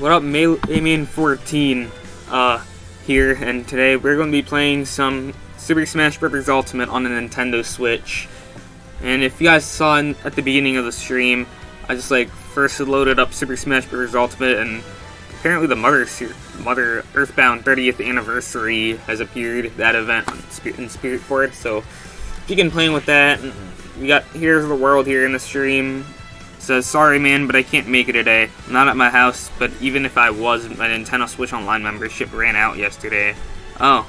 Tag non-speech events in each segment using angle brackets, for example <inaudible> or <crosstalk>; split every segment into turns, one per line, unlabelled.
What up, MeleeMan14 uh, here, and today we're going to be playing some Super Smash Bros. Ultimate on the Nintendo Switch. And if you guys saw in, at the beginning of the stream, I just like first loaded up Super Smash Bros. Ultimate, and apparently the Mother, Mother Earthbound 30th Anniversary has appeared, that event in Spirit Board, so if you can play with that, we got Here's the World here in the stream, Says, sorry man, but I can't make it today. Not at my house, but even if I was, my Nintendo Switch Online membership ran out yesterday. Oh.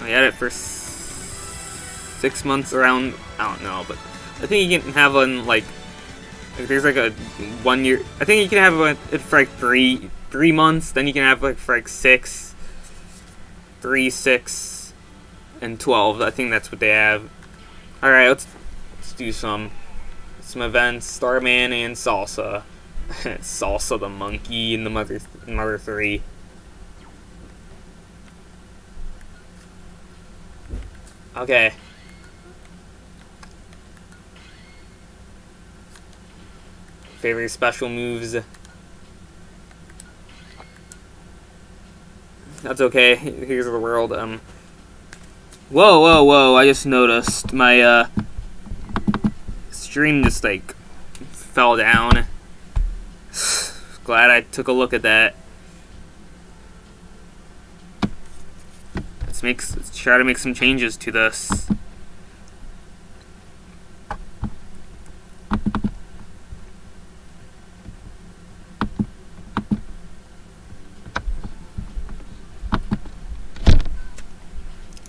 I had it for six months around, I don't know, but I think you can have one, like, like there's like a one year, I think you can have it for like three, three months, then you can have like for like six, three, six, and 12. I think that's what they have. Alright, let's, let's do some some events, Starman and Salsa. <laughs> Salsa the monkey in the Mother, Mother 3. Okay. Favorite special moves. That's okay. <laughs> Here's the world. Um. Whoa, whoa, whoa! I just noticed my uh stream just like fell down. <sighs> Glad I took a look at that. Let's make let's try to make some changes to this.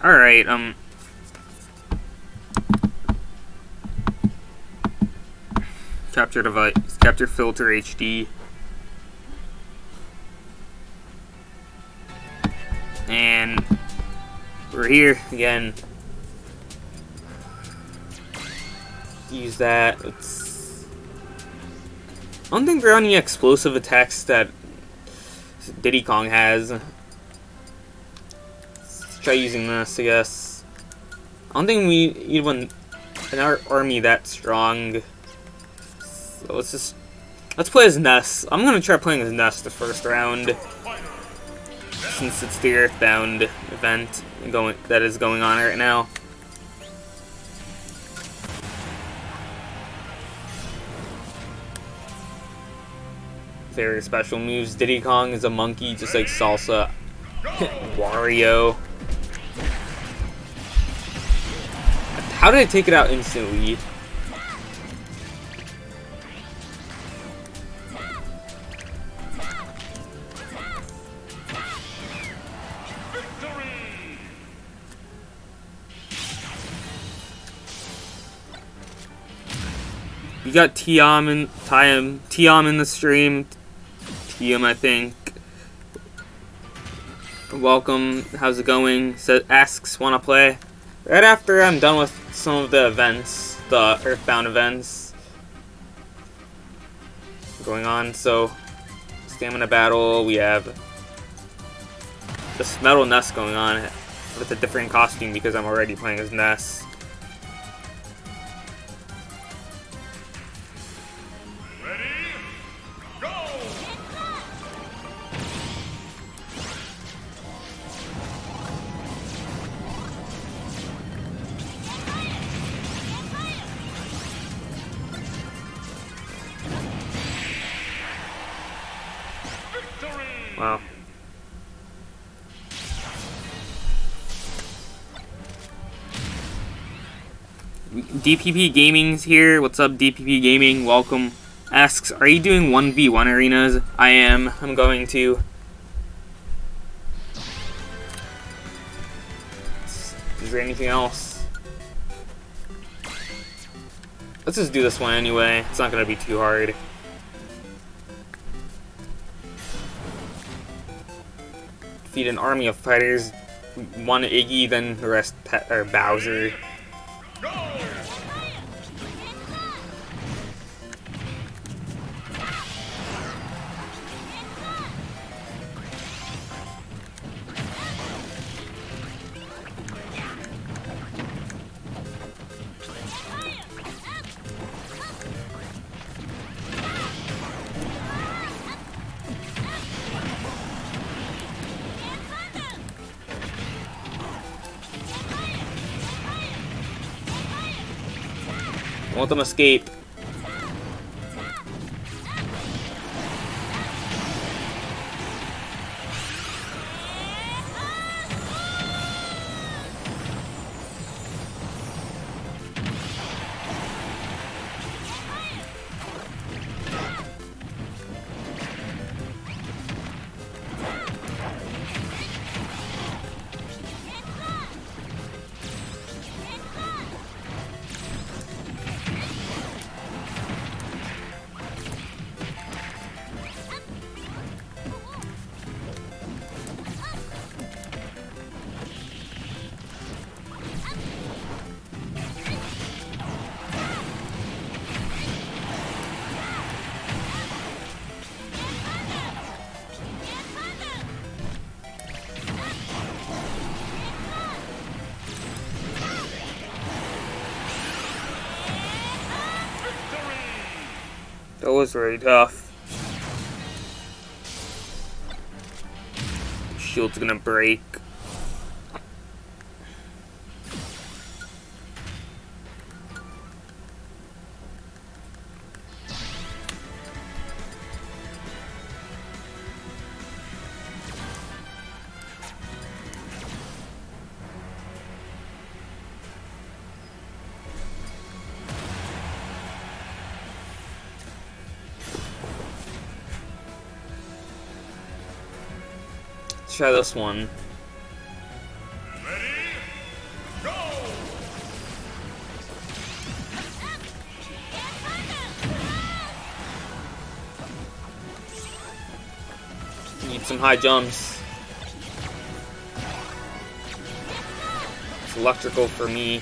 Alright, um Capture device, capture filter HD. And we're here again. Use that. I don't think there are any explosive attacks that Diddy Kong has. Let's try using this, I guess. I don't think we need one an army that strong. So let's just... Let's play as Ness. I'm gonna try playing as Ness the first round. Since it's the Earthbound event going that is going on right now. Very special moves. Diddy Kong is a monkey, just like Salsa. <laughs> Wario. How did I take it out instantly? We got Tiam in Tiam Tiam in the stream. Tiam, I think. Welcome. How's it going? Says asks wanna play. Right after I'm done with some of the events, the Earthbound events going on. So stamina battle. We have this metal Ness going on with a different costume because I'm already playing as Ness. Wow. DPP Gaming's here. What's up, DPP Gaming? Welcome. Asks, are you doing 1v1 arenas? I am. I'm going to. Is there anything else? Let's just do this one anyway. It's not going to be too hard. Defeat an army of fighters, one Iggy, then the rest Pet or Bowser. Them escape. Very tough. Shield's gonna break. Let's try this one. Need some high jumps. It's electrical for me.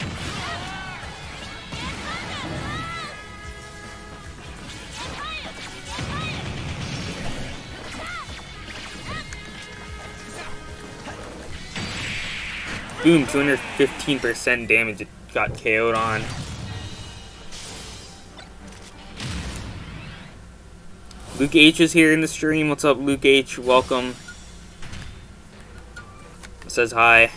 Boom, 215% damage it got KO'd on. Luke H is here in the stream. What's up, Luke H? Welcome. Says hi.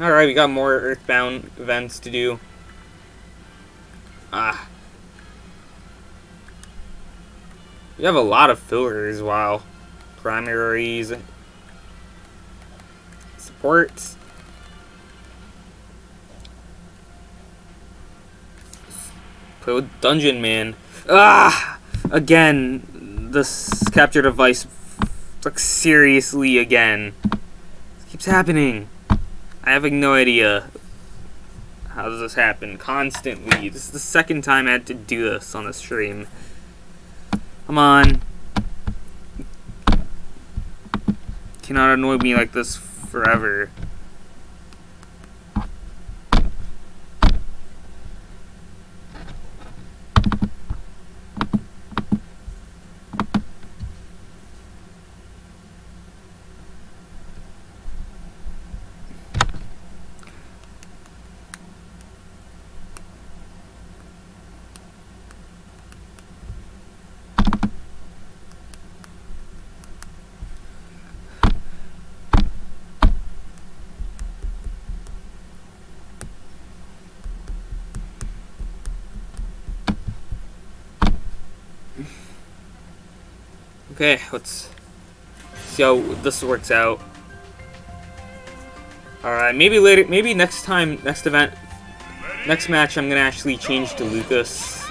Alright, we got more Earthbound events to do. Ah. We have a lot of fillers, wow. Primaries. Supports. Play with Dungeon Man. Ah! Again, this capture device. Like, seriously, again. This keeps happening. I have no idea how does this happen constantly. This is the second time I had to do this on the stream. Come on. Cannot annoy me like this forever. Okay, let's see how this works out. Alright, maybe later, maybe next time, next event, next match, I'm gonna actually change to Lucas.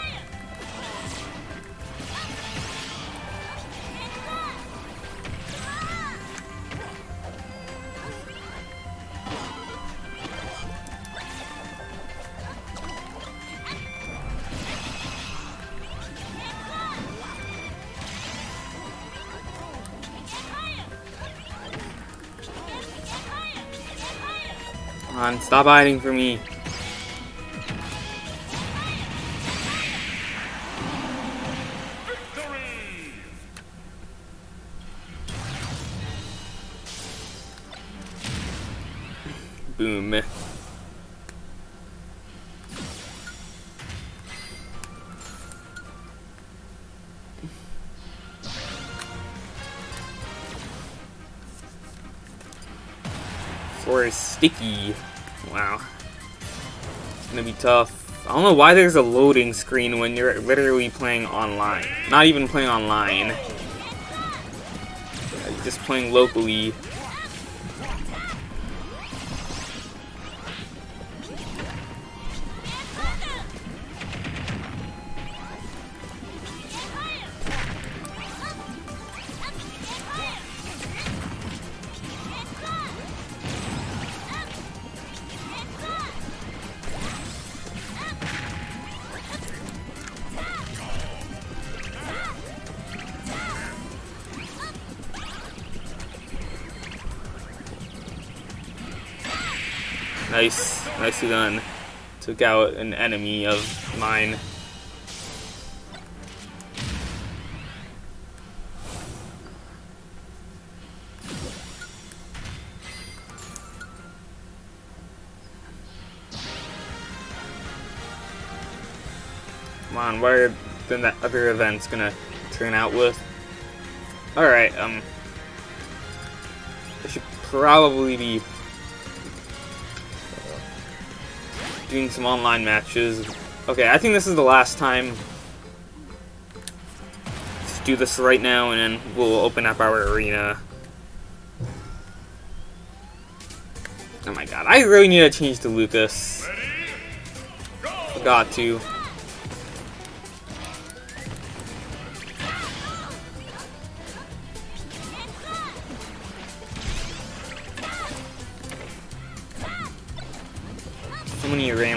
Stop hiding from me. Boom. Or sticky. Wow. It's gonna be tough. I don't know why there's a loading screen when you're literally playing online. Not even playing online. Just playing locally. Nice. Took out an enemy of mine. Come on, what are then that other event's gonna turn out with? Alright, um I should probably be doing some online matches. Okay, I think this is the last time. Let's do this right now, and then we'll open up our arena. Oh my god, I really need to change to Lucas. Got to.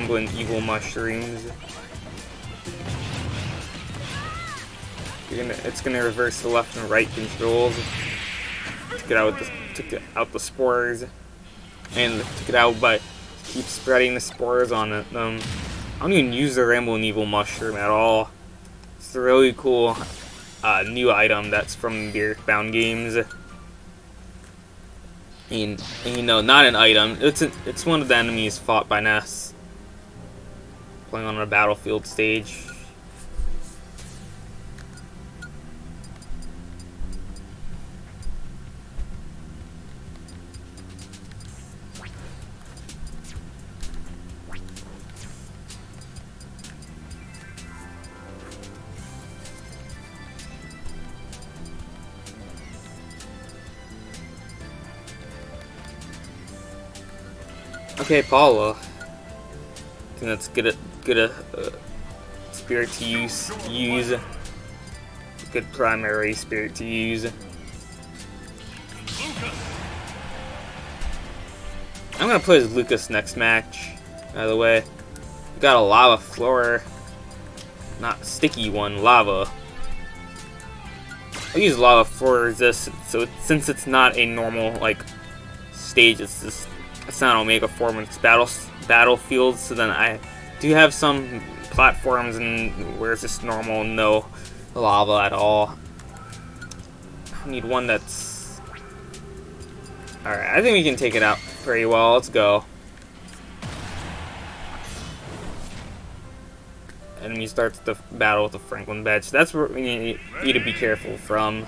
Many rambling evil mushrooms. Gonna, it's gonna reverse the left and right controls to get out the, to get out the spores, and to get out by keep spreading the spores on them. I don't even use the rambling evil mushroom at all. It's a really cool uh, new item that's from the Earthbound games. And, and, you know, not an item. It's a, it's one of the enemies fought by Ness. Playing on a battlefield stage. Okay, Paula. I think that's good. Good uh, spirit to use. Use good primary spirit to use. I'm gonna play as Lucas next match. By the way, we got a lava floor, not sticky one, lava. I use lava for resist, so since it's not a normal like stage, it's just it's not Omega form, it's battle battlefield. So then I do you have some platforms and where it's just normal, no lava at all. I need one that's alright. I think we can take it out pretty well. Let's go. Enemy starts the battle with the Franklin Badge. That's where we need to be careful from.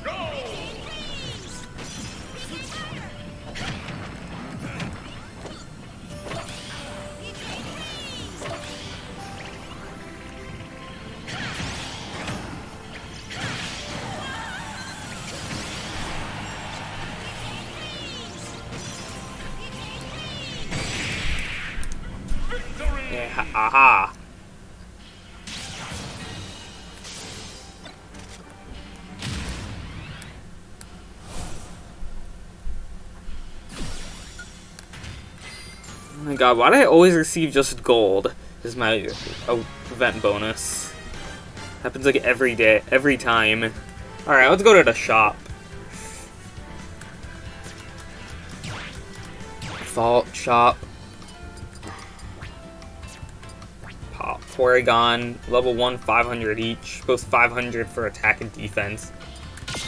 God, why do I always receive just gold? Is my oh, event bonus. Happens like every day, every time. Alright, let's go to the shop. Vault shop. Pop. Porygon, level 1, 500 each, both 500 for attack and defense.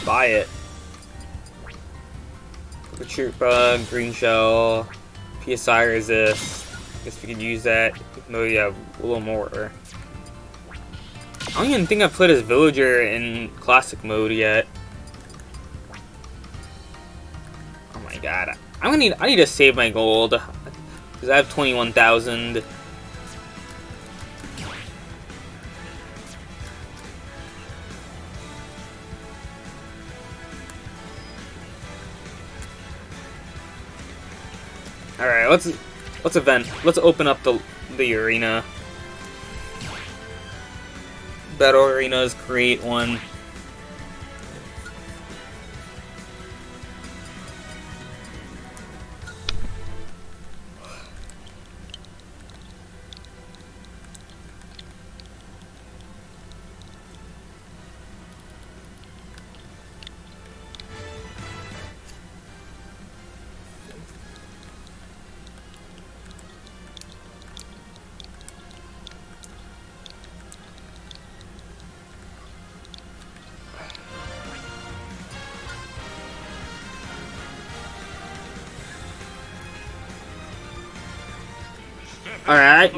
Buy it. Troopa, Green Shell, PSI Resist. Guess we could use that, you have a little more. I don't even think I've played as Villager in Classic mode yet. Oh my god. I'm gonna need I need to save my gold because I have 21,000. Right, let's let's event. Let's open up the the arena. Battle arenas, create one.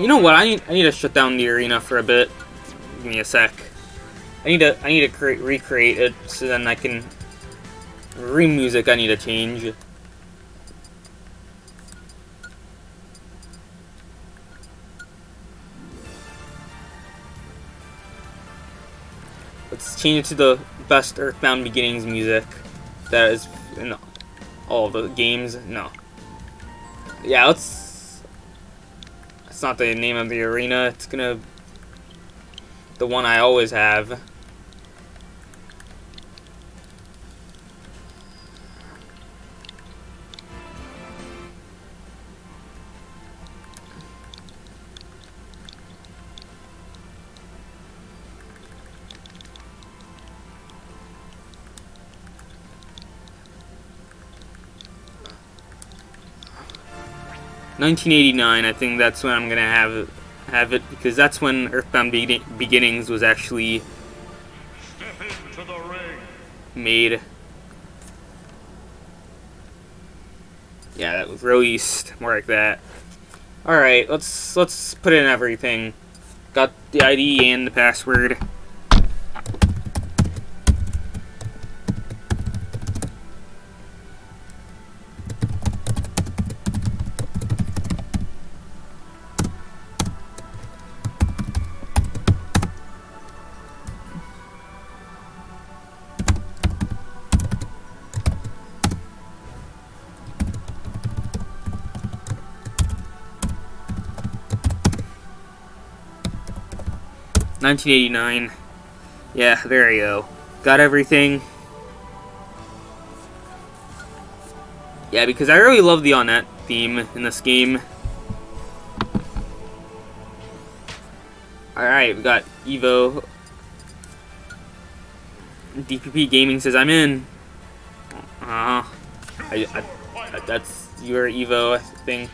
You know what? I need I need to shut down the arena for a bit. Give me a sec. I need to I need to create recreate it so then I can re music I need to change. Let's change it to the best Earthbound Beginnings music that is in all the games. No. Yeah, let's it's not the name of the arena. It's gonna... The one I always have. 1989, I think that's when I'm gonna have have it because that's when Earthbound Be Beginnings was actually made. Yeah, that was released more like that. All right, let's let's put in everything. Got the ID and the password. 1989. Yeah, there you go. Got everything. Yeah, because I really love the Onett theme in this game. Alright, we got Evo. DPP Gaming says I'm in. Uh. I, I, I, that's your Evo thing.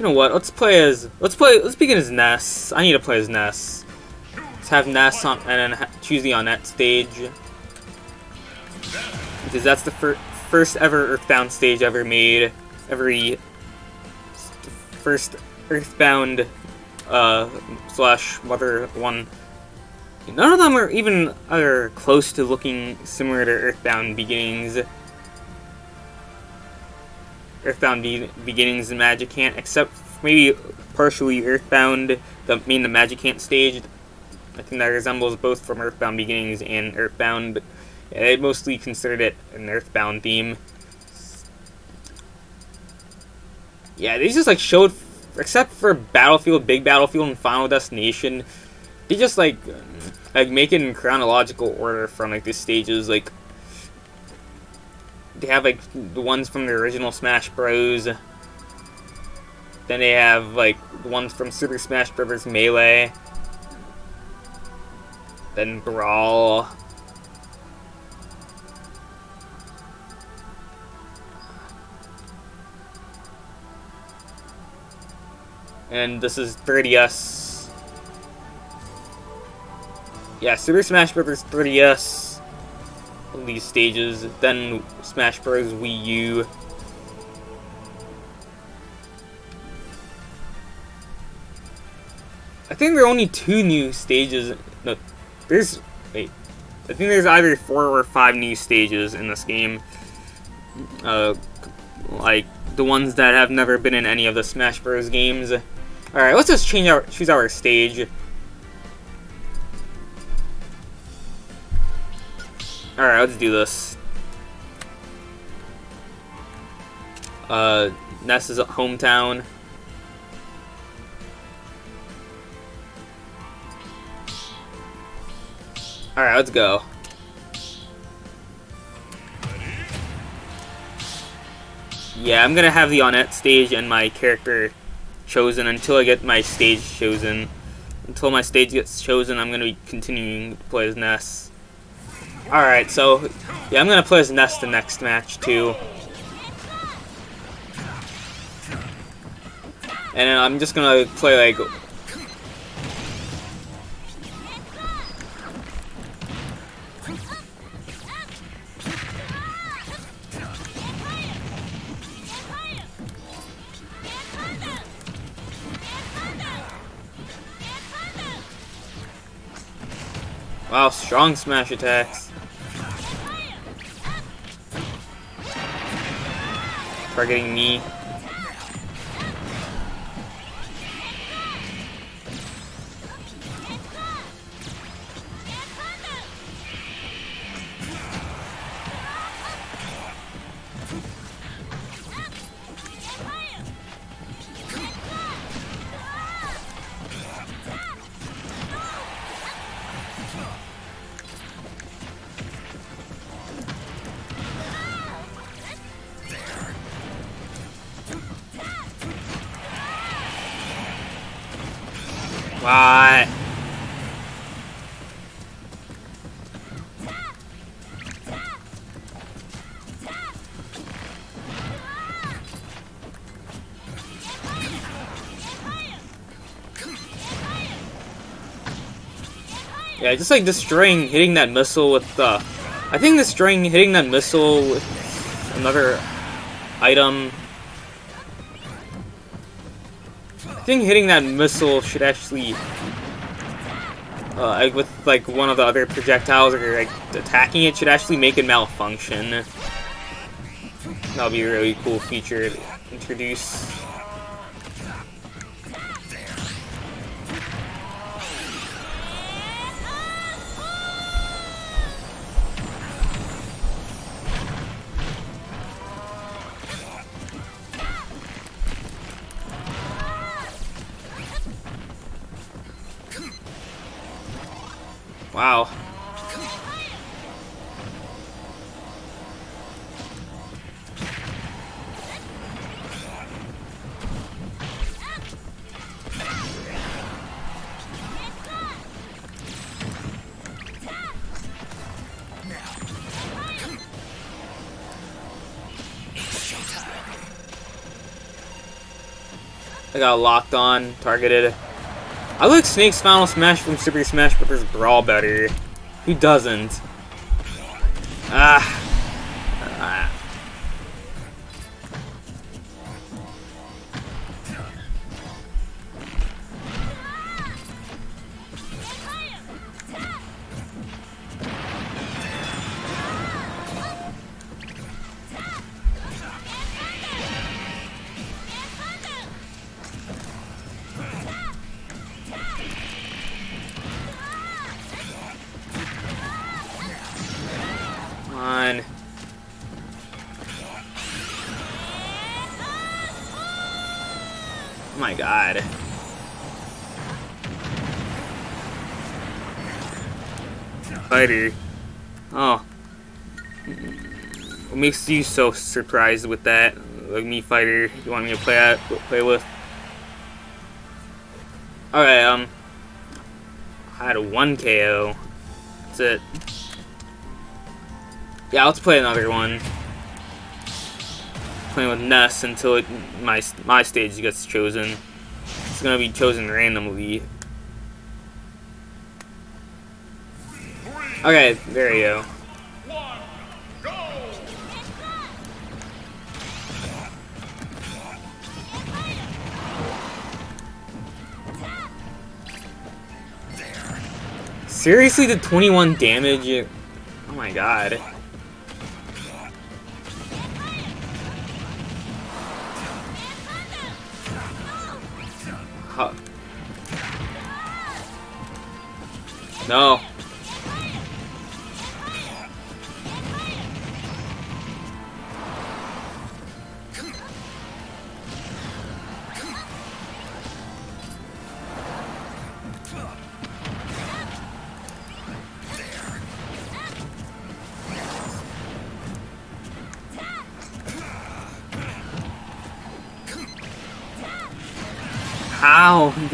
You know what? Let's play as let's play let's begin as Ness. I need to play as Ness. Let's have Ness on and then choose the Onett stage because that's the fir first ever Earthbound stage ever made. Every first Earthbound uh, slash Mother one. None of them are even are close to looking similar to Earthbound Beginnings. Earthbound Be Beginnings and Magicant, except maybe partially Earthbound, the I mean the Magicant stage. I think that resembles both from Earthbound Beginnings and Earthbound, but they mostly considered it an Earthbound theme. Yeah, they just like showed, except for Battlefield, Big Battlefield, and Final Destination, they just like like make it in chronological order from like the stages, like they have like the ones from the original Smash Bros. Then they have like the ones from Super Smash Bros. Melee. Then Brawl. And this is 3DS. Yeah, Super Smash Bros. 3DS these stages, then Smash Bros. Wii U. I think there are only two new stages. No, there's wait, I think there's either four or five new stages in this game. Uh, like the ones that have never been in any of the Smash Bros. games. Alright, let's just change our choose our stage. Alright, let's do this. Uh, Ness's hometown. Alright, let's go. Yeah, I'm gonna have the Onett stage and my character chosen until I get my stage chosen. Until my stage gets chosen, I'm gonna be continuing to play as Ness. Alright, so, yeah, I'm gonna play as Ness the next match, too. And I'm just gonna play, like, Wow, strong smash attacks. Targeting me. What? Yeah, just like destroying, hitting that missile with the... Uh, I think destroying, hitting that missile with another item think hitting that missile should actually, uh, with like one of the other projectiles or like attacking it, should actually make it malfunction. That'll be a really cool feature to introduce. Got locked on, targeted. I like Snake's Final Smash from Super Smash Bros. Brawl better. Who doesn't? Ah. ah. Oh. What makes you so surprised with that? Like me, fighter, you want me to play at, play with? Alright, um. I had a 1 KO. That's it. Yeah, let's play another one. Playing with Ness until it, my my stage gets chosen. It's gonna be chosen randomly. Okay, there you go. Seriously, the 21 damage you oh my god. Huh. No.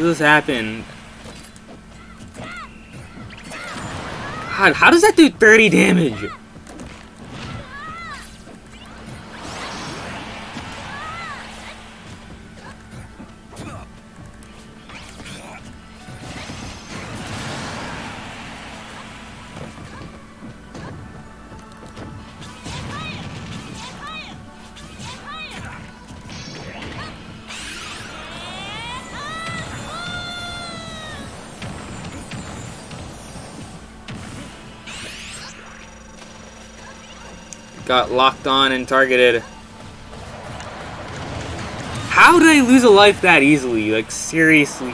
This happen? God, how does that do 30 damage? Got locked on and targeted. How did I lose a life that easily? Like, seriously.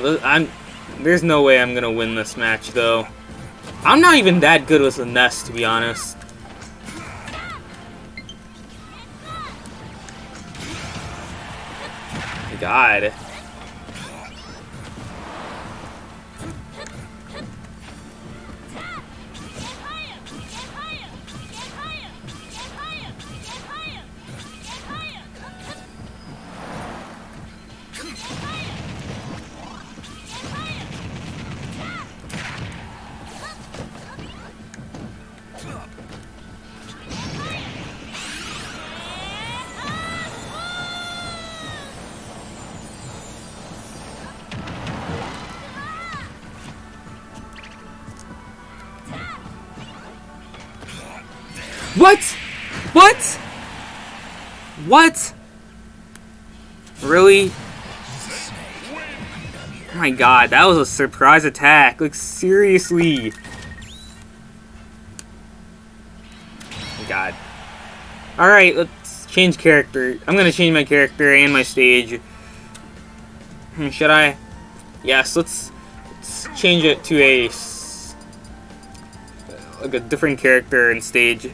This, I'm. There's no way I'm gonna win this match, though. I'm not even that good with the Ness, to be honest. God. What? Really? Oh my god, that was a surprise attack. Like, seriously. God. Alright, let's change character. I'm gonna change my character and my stage. Hmm, should I? Yes, let's, let's change it to a like a different character and stage.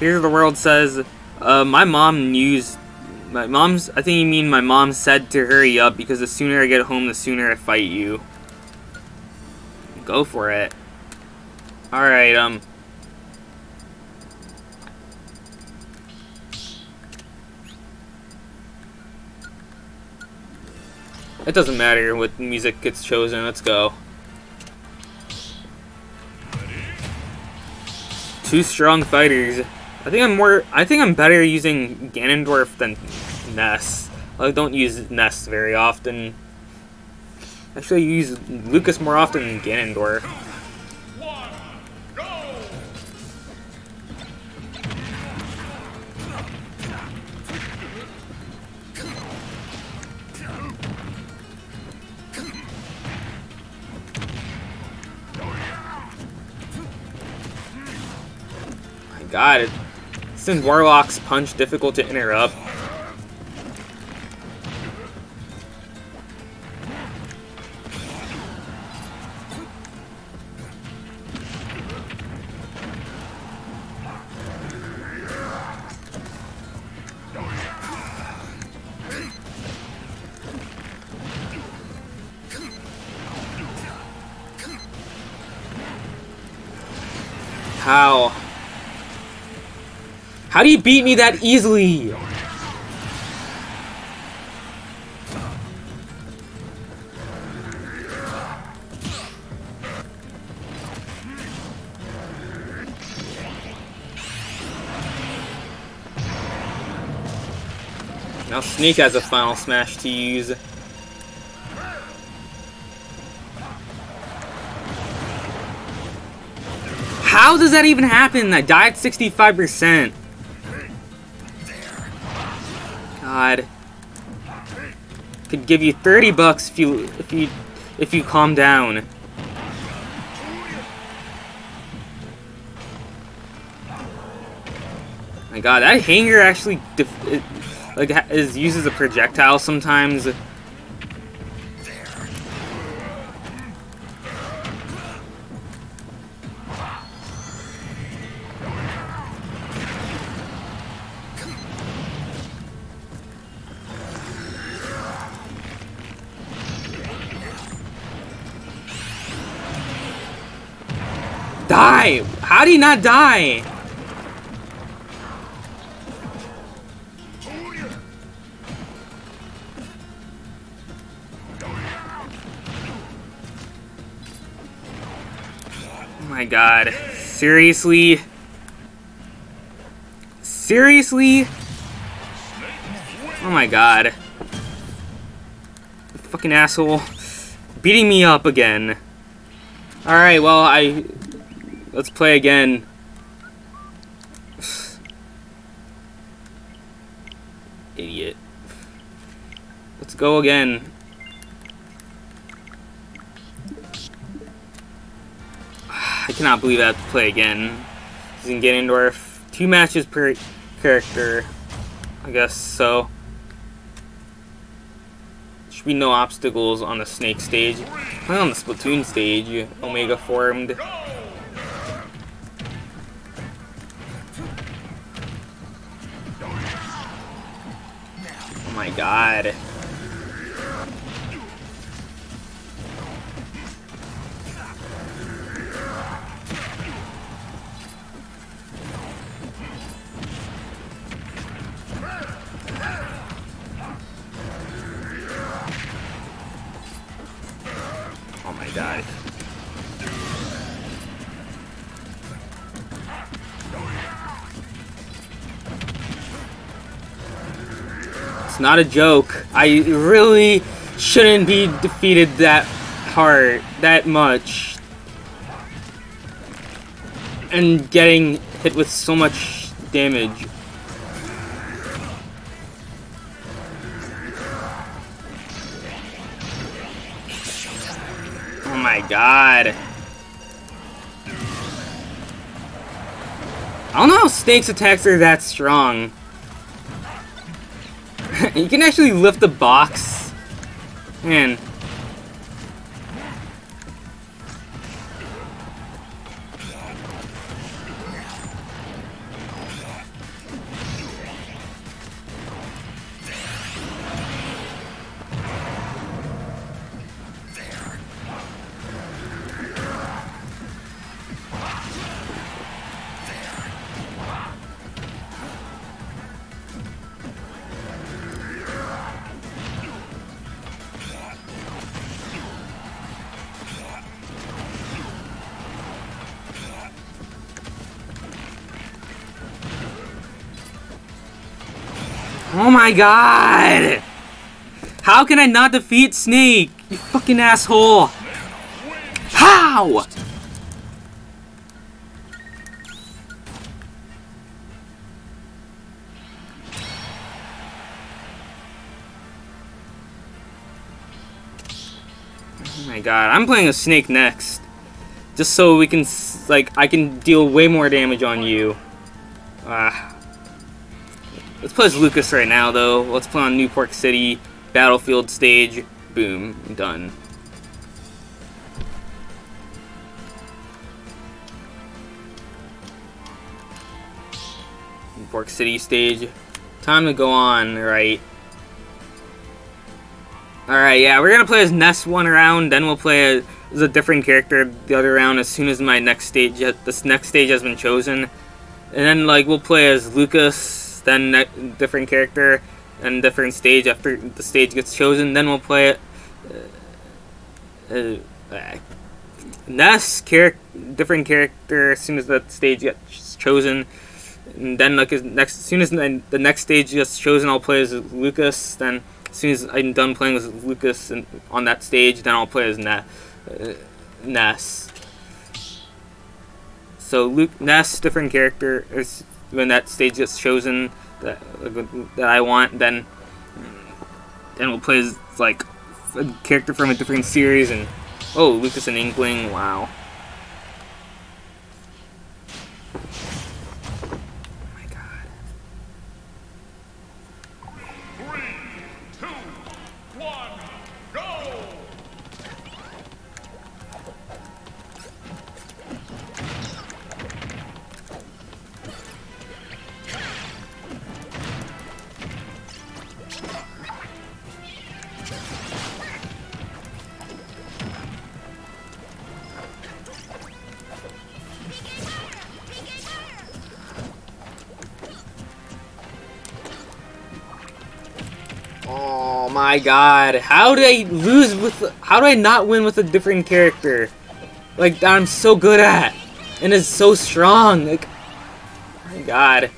Here the world says, uh, my mom used, my mom's, I think you mean my mom said to hurry up because the sooner I get home, the sooner I fight you. Go for it. Alright, um. It doesn't matter what music gets chosen, let's go. Two strong fighters. I think I'm more. I think I'm better using Ganondorf than Ness. I don't use Ness very often. Actually, I use Lucas more often than Ganondorf. God, it, since Warlock's punch difficult to interrupt, How? How do you beat me that easily? Now Snake has a final smash to use. How does that even happen? I died 65%. Could give you 30 bucks if you if you if you calm down. My god, that hanger actually like is uses a projectile sometimes. How do you not die? Oh my god. Seriously? Seriously? Oh my god. Fucking asshole. Beating me up again. Alright, well, I Let's play again. Idiot. Let's go again. I cannot believe I have to play again. Using Ganondorf. Two matches per character. I guess so. Should be no obstacles on the Snake stage. Play on the Splatoon stage. Omega formed. My god. Not a joke. I really shouldn't be defeated that hard, that much. And getting hit with so much damage. Oh my god. I don't know how Snake's attacks are that strong. You can actually lift the box. Man. Oh my god! How can I not defeat Snake? You fucking asshole! How? Oh my god, I'm playing a Snake next. Just so we can, like, I can deal way more damage on you. Ah. Let's play as Lucas right now, though. Let's play on New Pork City, Battlefield stage. Boom. Done. New Pork City stage. Time to go on, right? Alright, yeah, we're gonna play as Ness one round, then we'll play as a different character the other round as soon as my next stage this next stage has been chosen, and then like we'll play as Lucas, then different character, and different stage after the stage gets chosen. Then we'll play it. Uh, uh, Ness, char different character as soon as that stage gets chosen. And then like next, as soon as the next stage gets chosen, I'll play as Lucas. Then as soon as I'm done playing with Lucas and on that stage, then I'll play as Ne uh, Ness. So Luke Ness, different character. Is when that stage gets chosen that that I want, then then we'll play as like a character from a different series and oh Lucas and Inkling. Wow. My god. How do I lose with... How do I not win with a different character? Like, that I'm so good at. And is so strong. Like... Oh my god.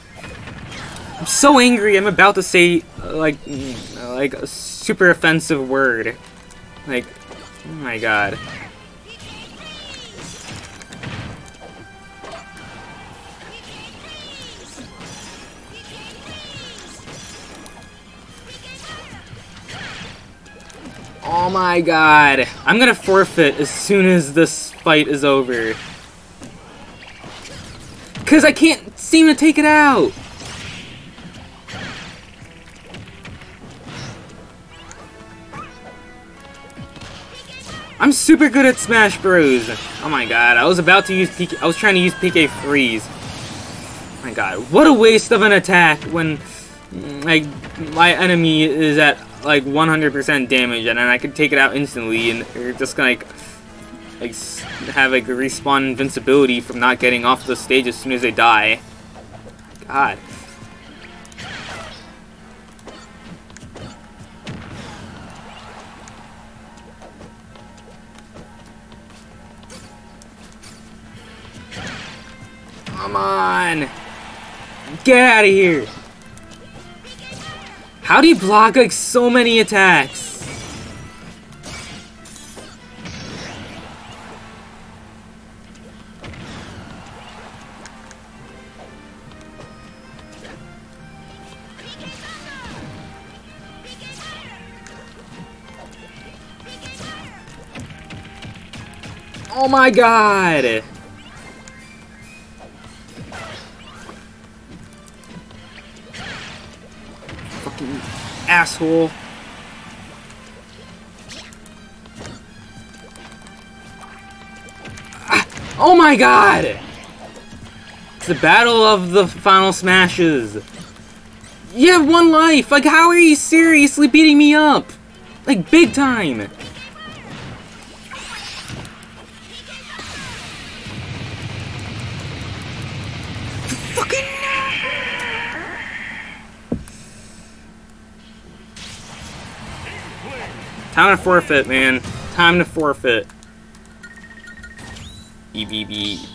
I'm so angry. I'm about to say, like, like a super offensive word. Like, oh my god. Oh my god. I'm gonna forfeit as soon as this fight is over. Because I can't seem to take it out. I'm super good at Smash Bros. Oh my god, I was about to use PK- I was trying to use PK Freeze. Oh my god, what a waste of an attack when like my enemy is at like 100% damage, and then I could take it out instantly, and you're just gonna like, like have like a respawn invincibility from not getting off the stage as soon as they die. God. Come on! Get out of here! How do you block like so many attacks? Oh my god! Asshole. Ah, oh my god! It's the battle of the final smashes. You have one life! Like, how are you seriously beating me up? Like, big time! Time to forfeit, man. Time to forfeit. EBB.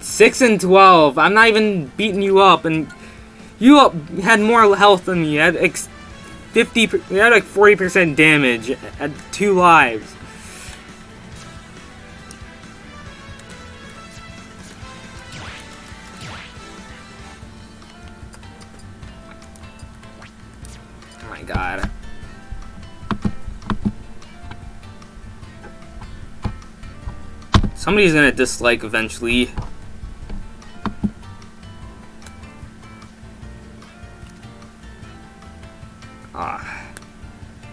6 and 12. I'm not even beating you up, and you had more health than me. You had like 50, you had like 40% damage at two lives. Somebody's gonna dislike eventually. Ah.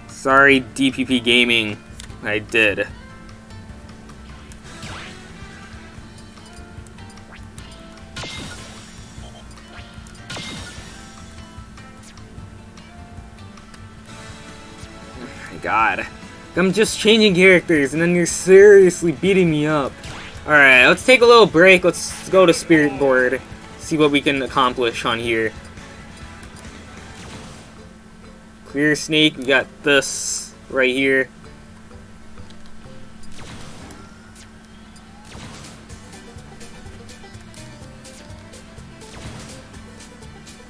Sorry, DPP Gaming. I did. <sighs> God. I'm just changing characters, and then you're seriously beating me up. Alright, let's take a little break. Let's go to Spirit Board. See what we can accomplish on here. Clear Snake, we got this right here.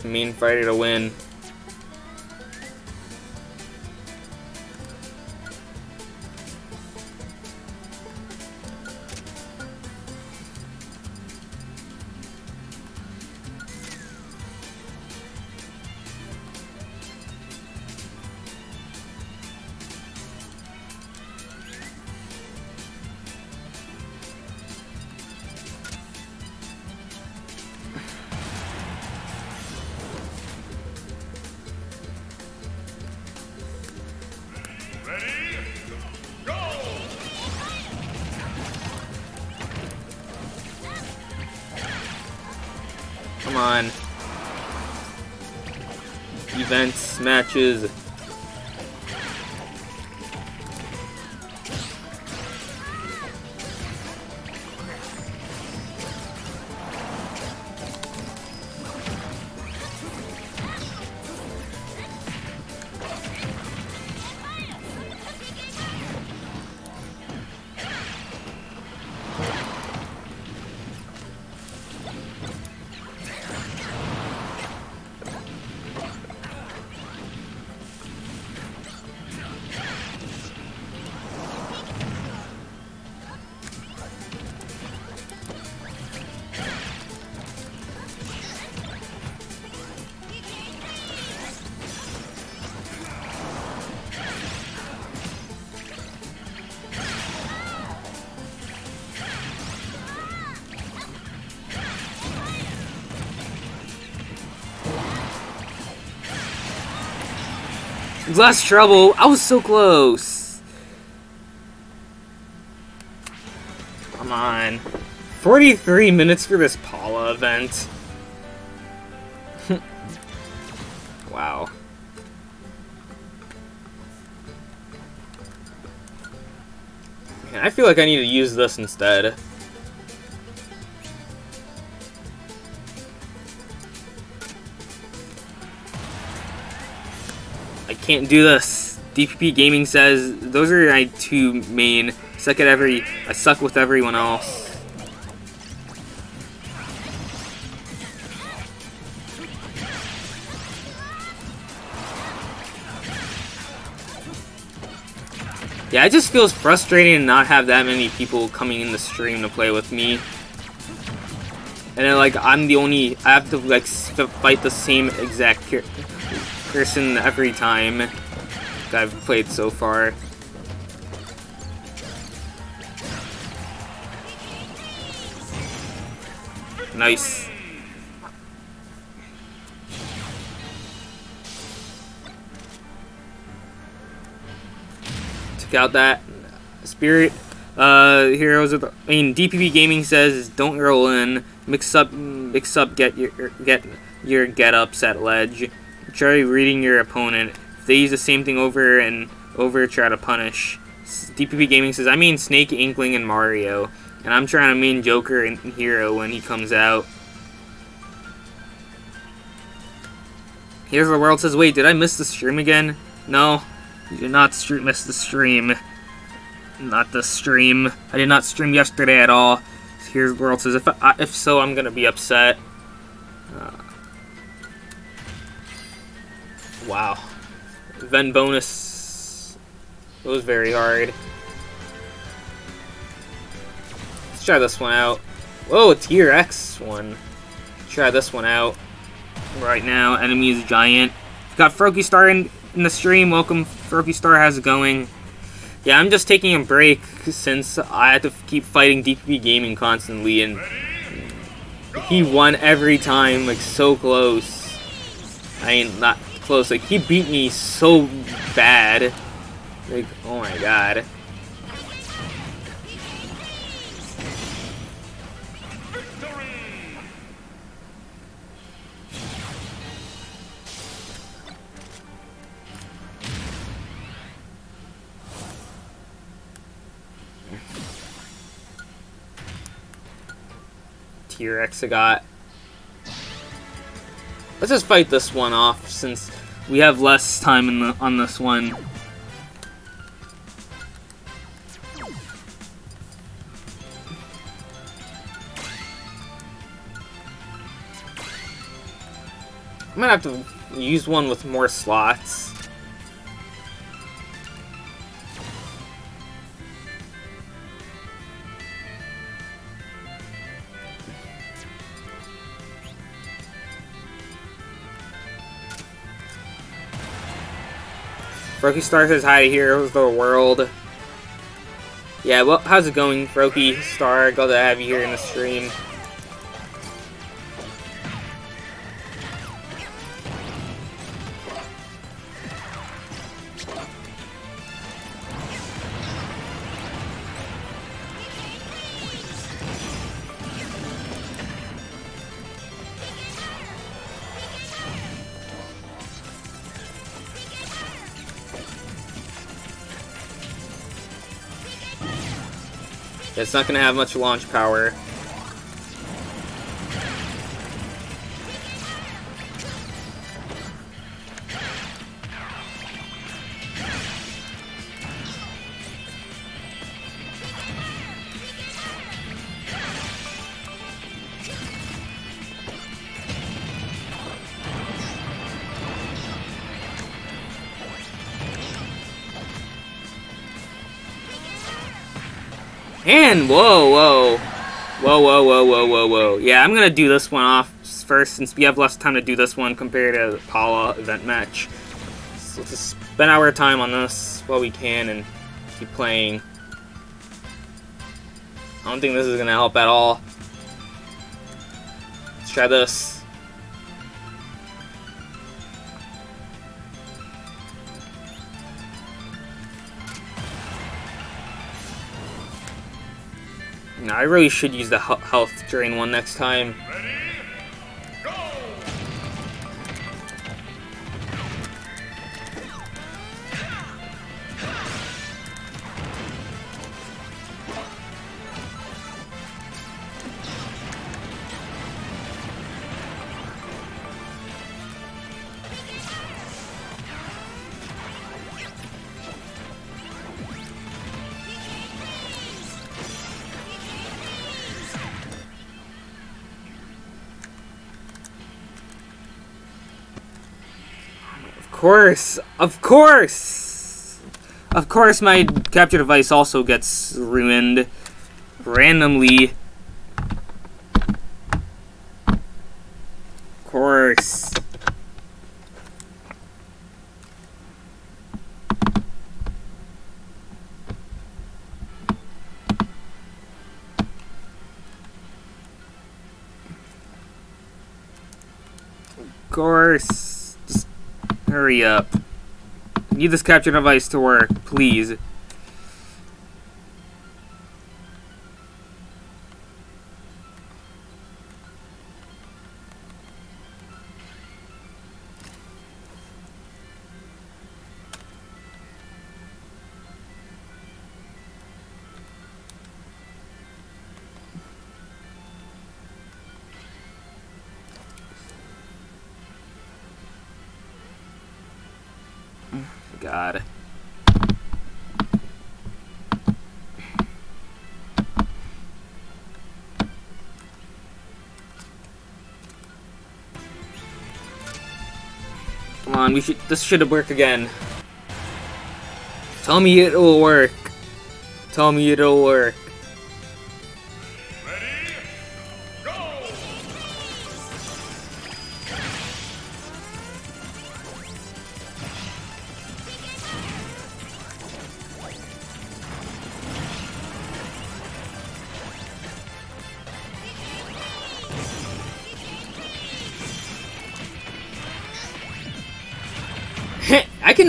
Main fighter to win. Come on. Events, matches. Less trouble. I was so close. Come on. 43 minutes for this Paula event. <laughs> wow. Man, I feel like I need to use this instead. Can't do this. DPP Gaming says those are my two main. Suck at every. I suck with everyone else. Yeah, it just feels frustrating to not have that many people coming in the stream to play with me. And then, like, I'm the only... I have to, like, fight the same exact person every time that I've played so far. Nice. Took out that spirit. Uh, heroes of the, I mean, DPP Gaming says don't roll in, mix up, mix up, get your get your get ups at ledge. Try reading your opponent. If they use the same thing over and over, try to punish. DPP Gaming says, I mean Snake, Inkling, and Mario. And I'm trying to mean Joker and Hero when he comes out. Here's the world says, wait, did I miss the stream again? No, you did not miss the stream. Not the stream. I did not stream yesterday at all. Here's the world says, if, I, if so, I'm going to be upset. Wow. Ven bonus. It was very hard. Let's try this one out. Whoa, a tier X one. Try this one out. Right now, enemies giant. Got Froakie Star in, in the stream. Welcome, Froakie Star. How's it going? Yeah, I'm just taking a break since I had to keep fighting DPP Gaming constantly, and he won every time, like, so close. I mean, not close. Like, he beat me so bad. Like, oh my god. T-Rex I got. Let's just fight this one off since we have less time in the, on this one. I might have to use one with more slots. Froakie Star says hi to Heroes of the World. Yeah, well, how's it going, Froakie Star? Glad to have you here in the stream. It's not going to have much launch power. And whoa, whoa. Whoa, whoa, whoa, whoa, whoa, whoa. Yeah, I'm gonna do this one off first since we have less time to do this one compared to the Paula event match. So let's just spend our time on this while we can and keep playing. I don't think this is gonna help at all. Let's try this. I really should use the health drain one next time. Course! Of course! Of course my capture device also gets ruined randomly. Hurry up. Need this capture device to work, please. God. Come on, we should. This should worked again. Tell me it'll work. Tell me it'll work.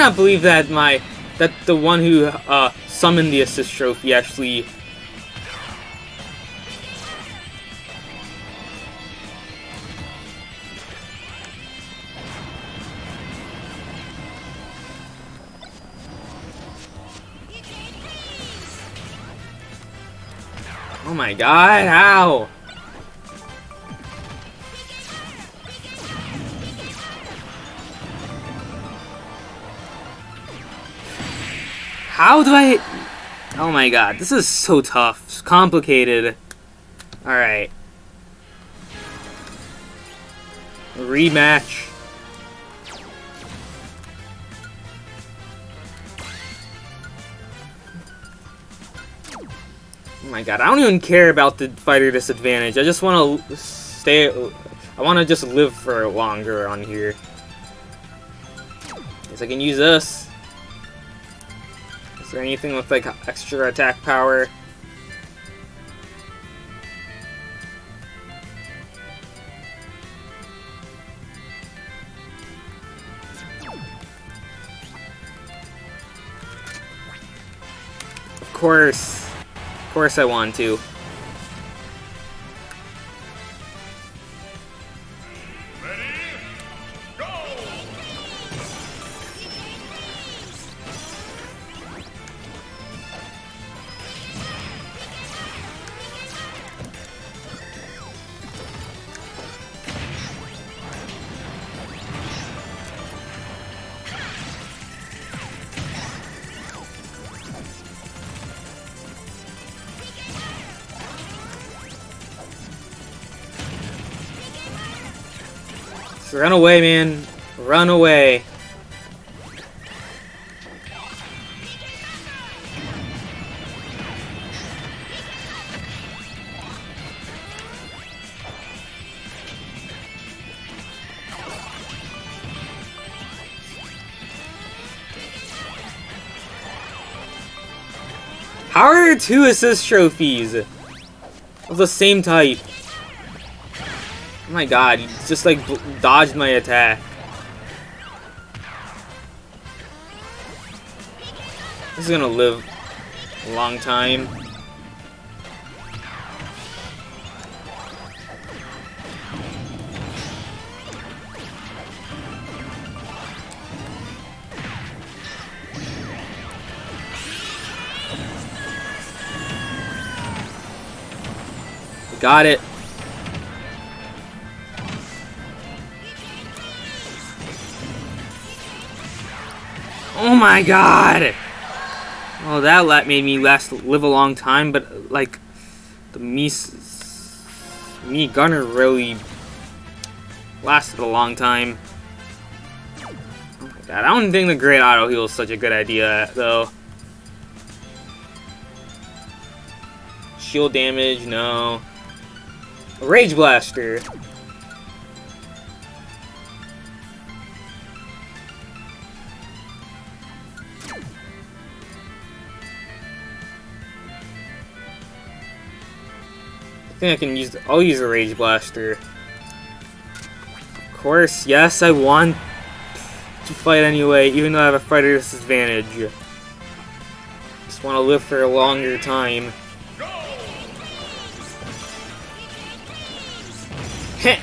Cannot believe that my that the one who uh, summoned the assist trophy actually Oh my god, how? How do I... Oh my god, this is so tough. It's complicated. Alright. Rematch. Oh my god, I don't even care about the fighter disadvantage. I just want to stay... I want to just live for longer on here. Guess I can use this. Anything with, like, extra attack power? Of course. Of course I want to. Run away, man. Run away. How are there two assist trophies of the same type? Oh my god, he just like dodged my attack. This is gonna live a long time. Got it. My god! Oh, that let made me last live a long time, but like the me Mii Gunner really lasted a long time. Oh my god, I don't think the great auto heal is such a good idea though. Shield damage, no. Rage Blaster. Think I can use... I'll use a Rage Blaster. Of course, yes, I want to fight anyway, even though I have a fighter disadvantage. Just want to live for a longer time.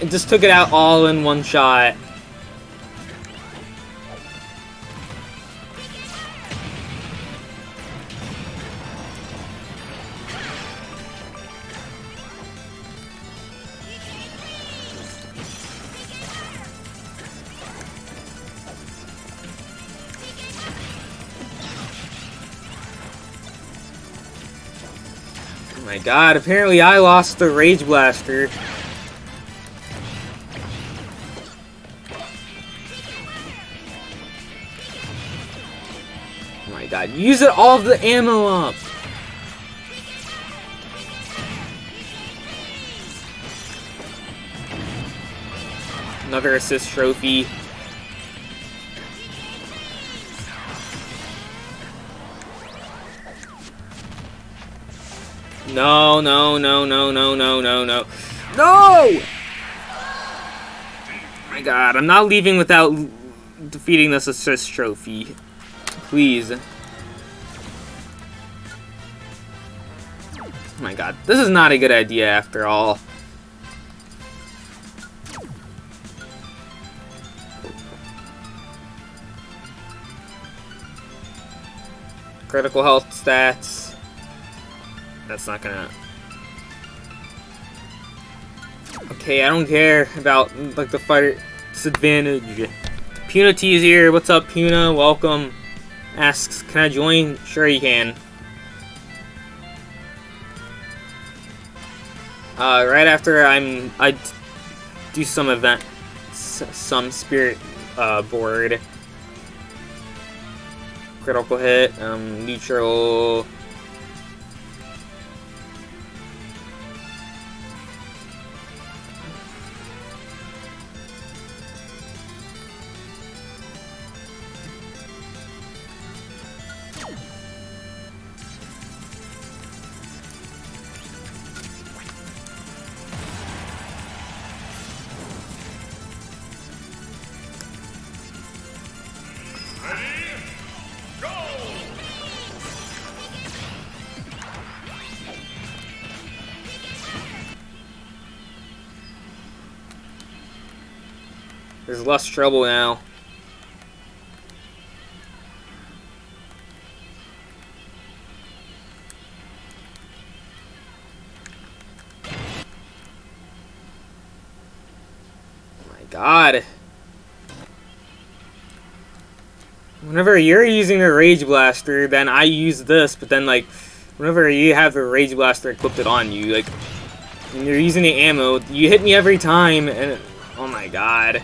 Just took it out all in one shot. God, apparently I lost the Rage Blaster. Oh my god, use it all of the ammo up! Another assist trophy. No, no, no, no, no, no, no, no. No! My god, I'm not leaving without defeating this assist trophy. Please. Oh my god, this is not a good idea after all. Critical health stats. That's not gonna... Okay, I don't care about, like, the fighter disadvantage. Puna T is here. What's up, Puna? Welcome. asks, can I join? Sure you can. Uh, right after I'm, I do some event, some spirit uh, board. Critical hit, um, neutral, There's less trouble now. Oh my god. Whenever you're using a Rage Blaster, then I use this, but then, like, whenever you have the Rage Blaster equipped on you, like, when you're using the ammo, you hit me every time, and, oh my god.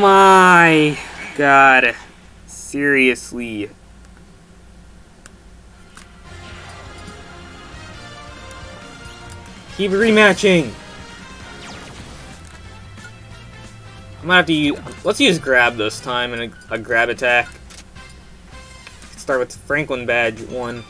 My god. Seriously. Keep rematching. I'm gonna have to use. Let's use grab this time and a, a grab attack. Start with Franklin badge one.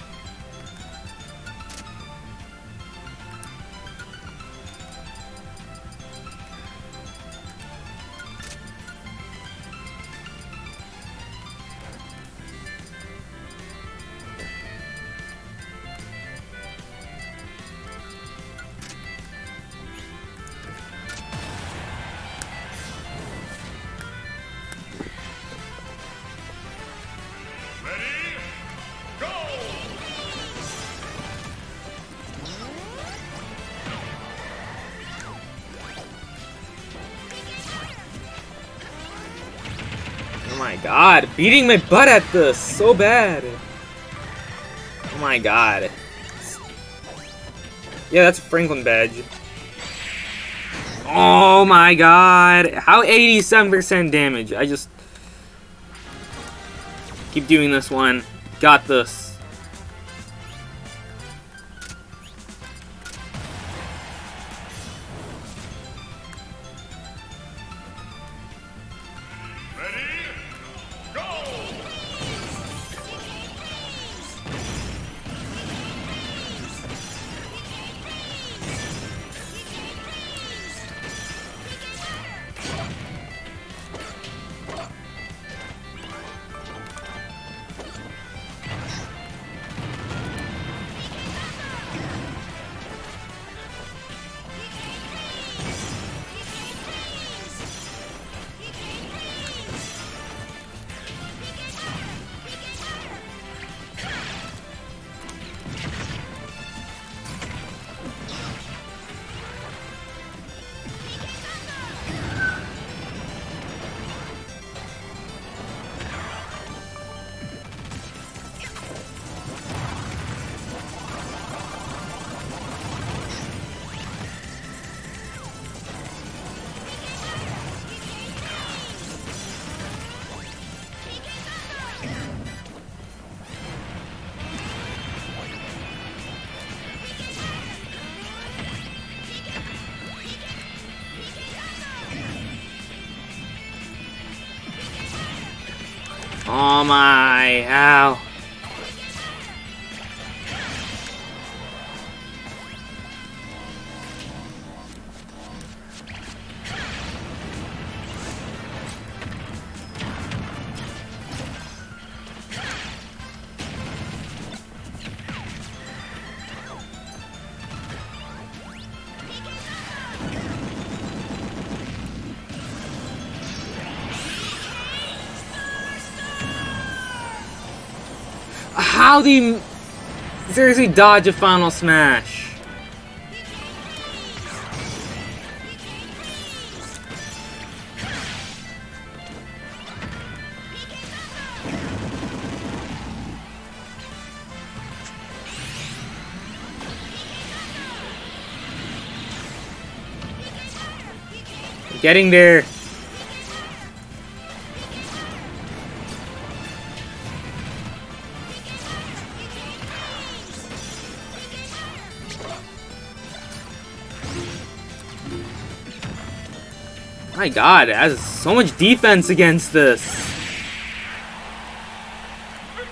Beating my butt at this so bad. Oh my god. Yeah, that's a Franklin badge. Oh my god. How 87% damage? I just... Keep doing this one. Got this. Oh my, ow. How do you seriously dodge a final smash? Getting there. God, it has so much defense against this.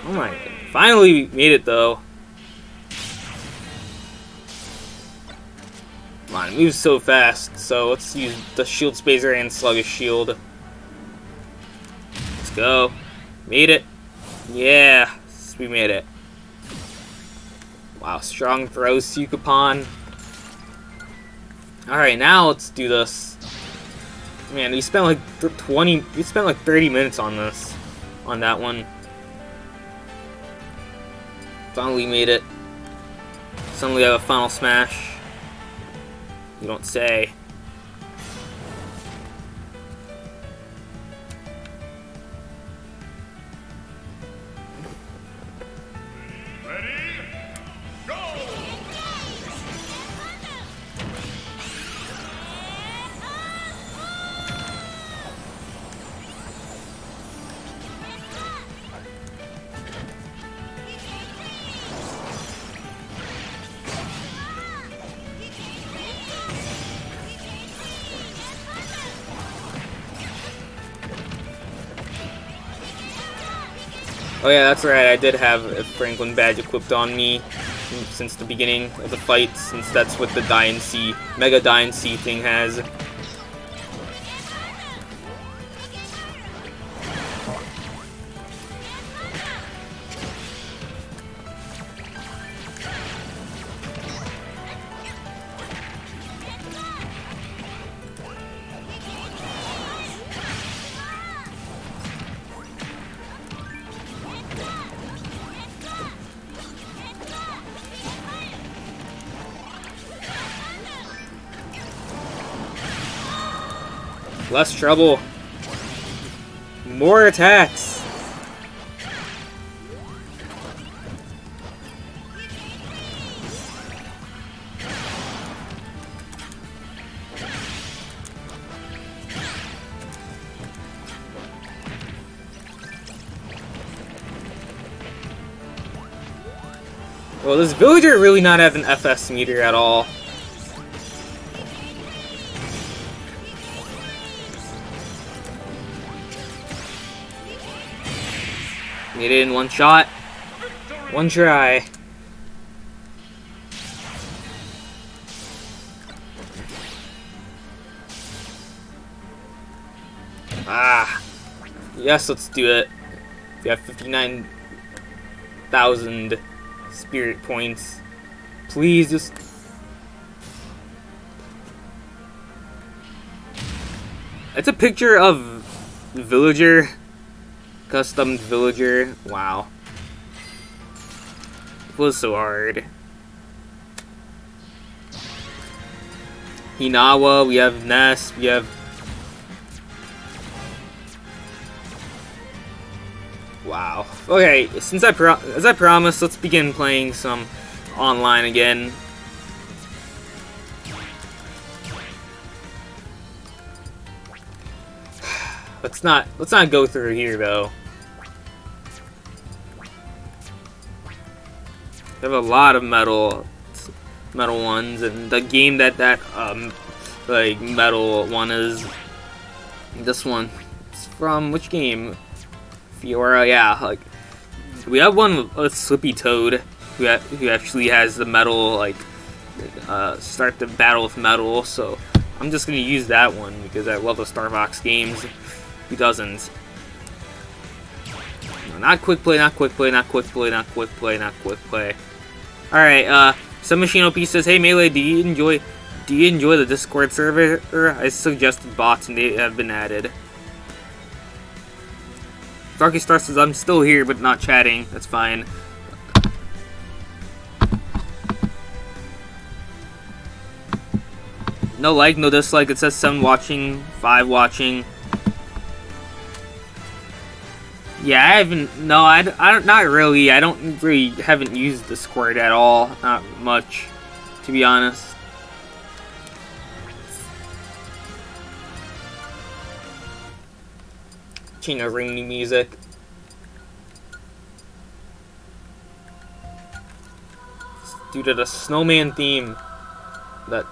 Oh my, finally made it though. Come on, it moves so fast, so let's use the Shield Spacer and Sluggish Shield. Let's go. Made it. Yeah, we made it. Wow, strong throw, Sukapon. Alright, now let's do this. Man, we spent like 20, we spent like 30 minutes on this, on that one. Finally made it. Suddenly have a final smash. You don't say. Oh yeah, that's right, I did have a Franklin badge equipped on me since the beginning of the fight, since that's what the Diancie, Mega Diancie thing has. Less trouble. More attacks. Well, does Villager really not have an FS meter at all? Made it in one shot. One try. Ah. Yes, let's do it. We have 59,000 spirit points. Please just... It's a picture of Villager Custom villager. Wow. It was so hard. Hinawa, we have Ness, we have... Wow. Okay, since I as I promised, let's begin playing some online again. <sighs> Let's not let's not go through here though. Have a lot of metal metal ones and the game that that um like metal one is this one. It's from which game? Fiora, yeah, like we have one with Slippy Toad who who actually has the metal like uh, start the battle with metal, so I'm just gonna use that one because I love the Starfox games. He doesn't. not quick play, not quick play, not quick play, not quick play, not quick play. Alright, uh, Submachine OP says, Hey Melee, do you enjoy do you enjoy the Discord server? I suggested bots and they have been added. Darky Star says, I'm still here but not chatting. That's fine. No like, no dislike. It says 7 watching, 5 watching. Yeah, I haven't, no, I, I don't, not really. I don't really, haven't used the squirt at all. Not much, to be honest. Change of rainy music. due to the snowman theme that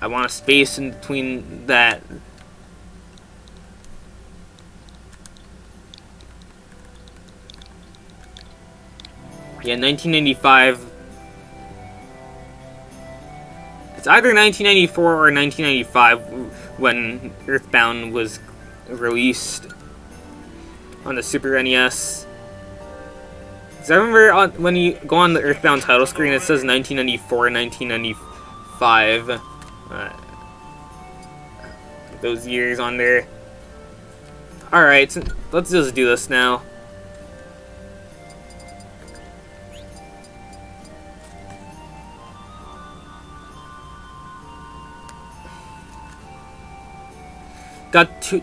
I want a space in between that Yeah, 1995 It's either 1994 or 1995 when Earthbound was released on the Super NES. Because I remember on, when you go on the Earthbound title screen, it says 1994 1995. Those years on there. Alright, so let's just do this now. Got two,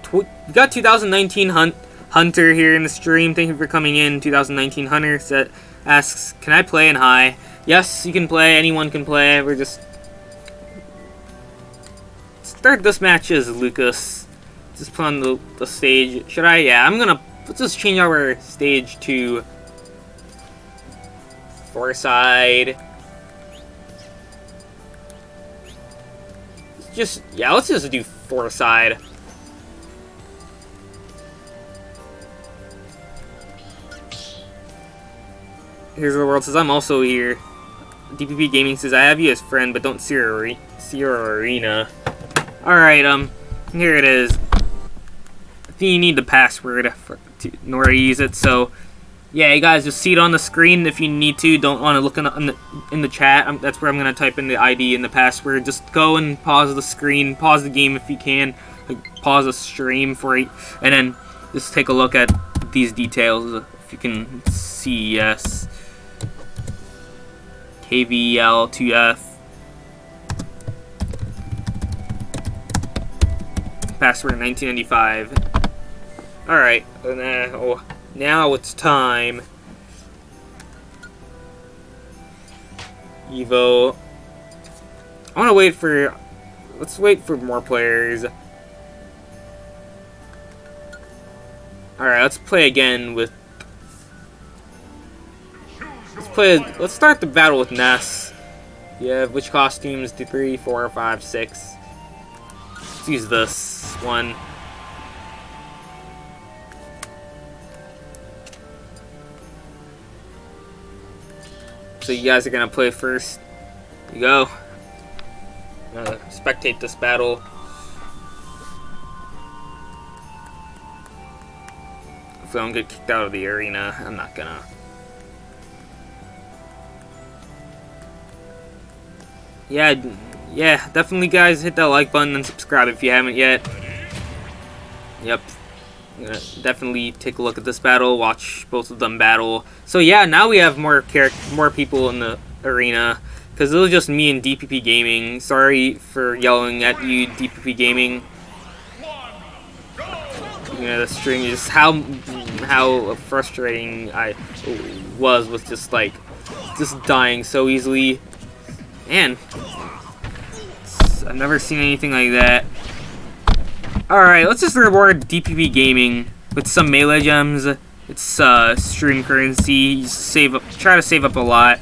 got 2019 Hunt Hunter here in the stream. Thank you for coming in. 2019 Hunter set asks, "Can I play in high?" Yes, you can play. Anyone can play. We're just start this match as Lucas. Just put on the, the stage. Should I? Yeah, I'm gonna let's just change our stage to Fourside. Just yeah, let's just do Fourside. Here's the world says I'm also here. DPP Gaming says I have you as friend, but don't see your, see your arena. Alright, um, here it is. I think you need the password for, to, in order to use it, so yeah, you guys just see it on the screen if you need to. Don't want to look in the, in the, in the chat. I'm, that's where I'm going to type in the ID and the password. Just go and pause the screen, pause the game if you can, like, pause the stream for it, and then just take a look at these details if you can see, yes. KVL2F. Password 1995. Alright, now, now it's time. Evo. I want to wait for... Let's wait for more players. Alright, let's play again with Let's play. Let's start the battle with Ness. Yeah, which costumes? Three, four, five, six. Let's use this one. So you guys are gonna play first. You go. Uh, spectate this battle. If I don't get kicked out of the arena, I'm not gonna. yeah, yeah, definitely guys, hit that like button and subscribe if you haven't yet. Yep. definitely take a look at this battle, watch both of them battle. So yeah, now we have more character, more people in the arena. Because it was just me and DPP Gaming. Sorry for yelling at you, DPP Gaming. You know, the string, is how how frustrating I was with just like, just dying so easily. Man. I've never seen anything like that. Alright, let's just reward DPP Gaming with some melee gems. It's uh, stream currency. You save up, try to save up a lot.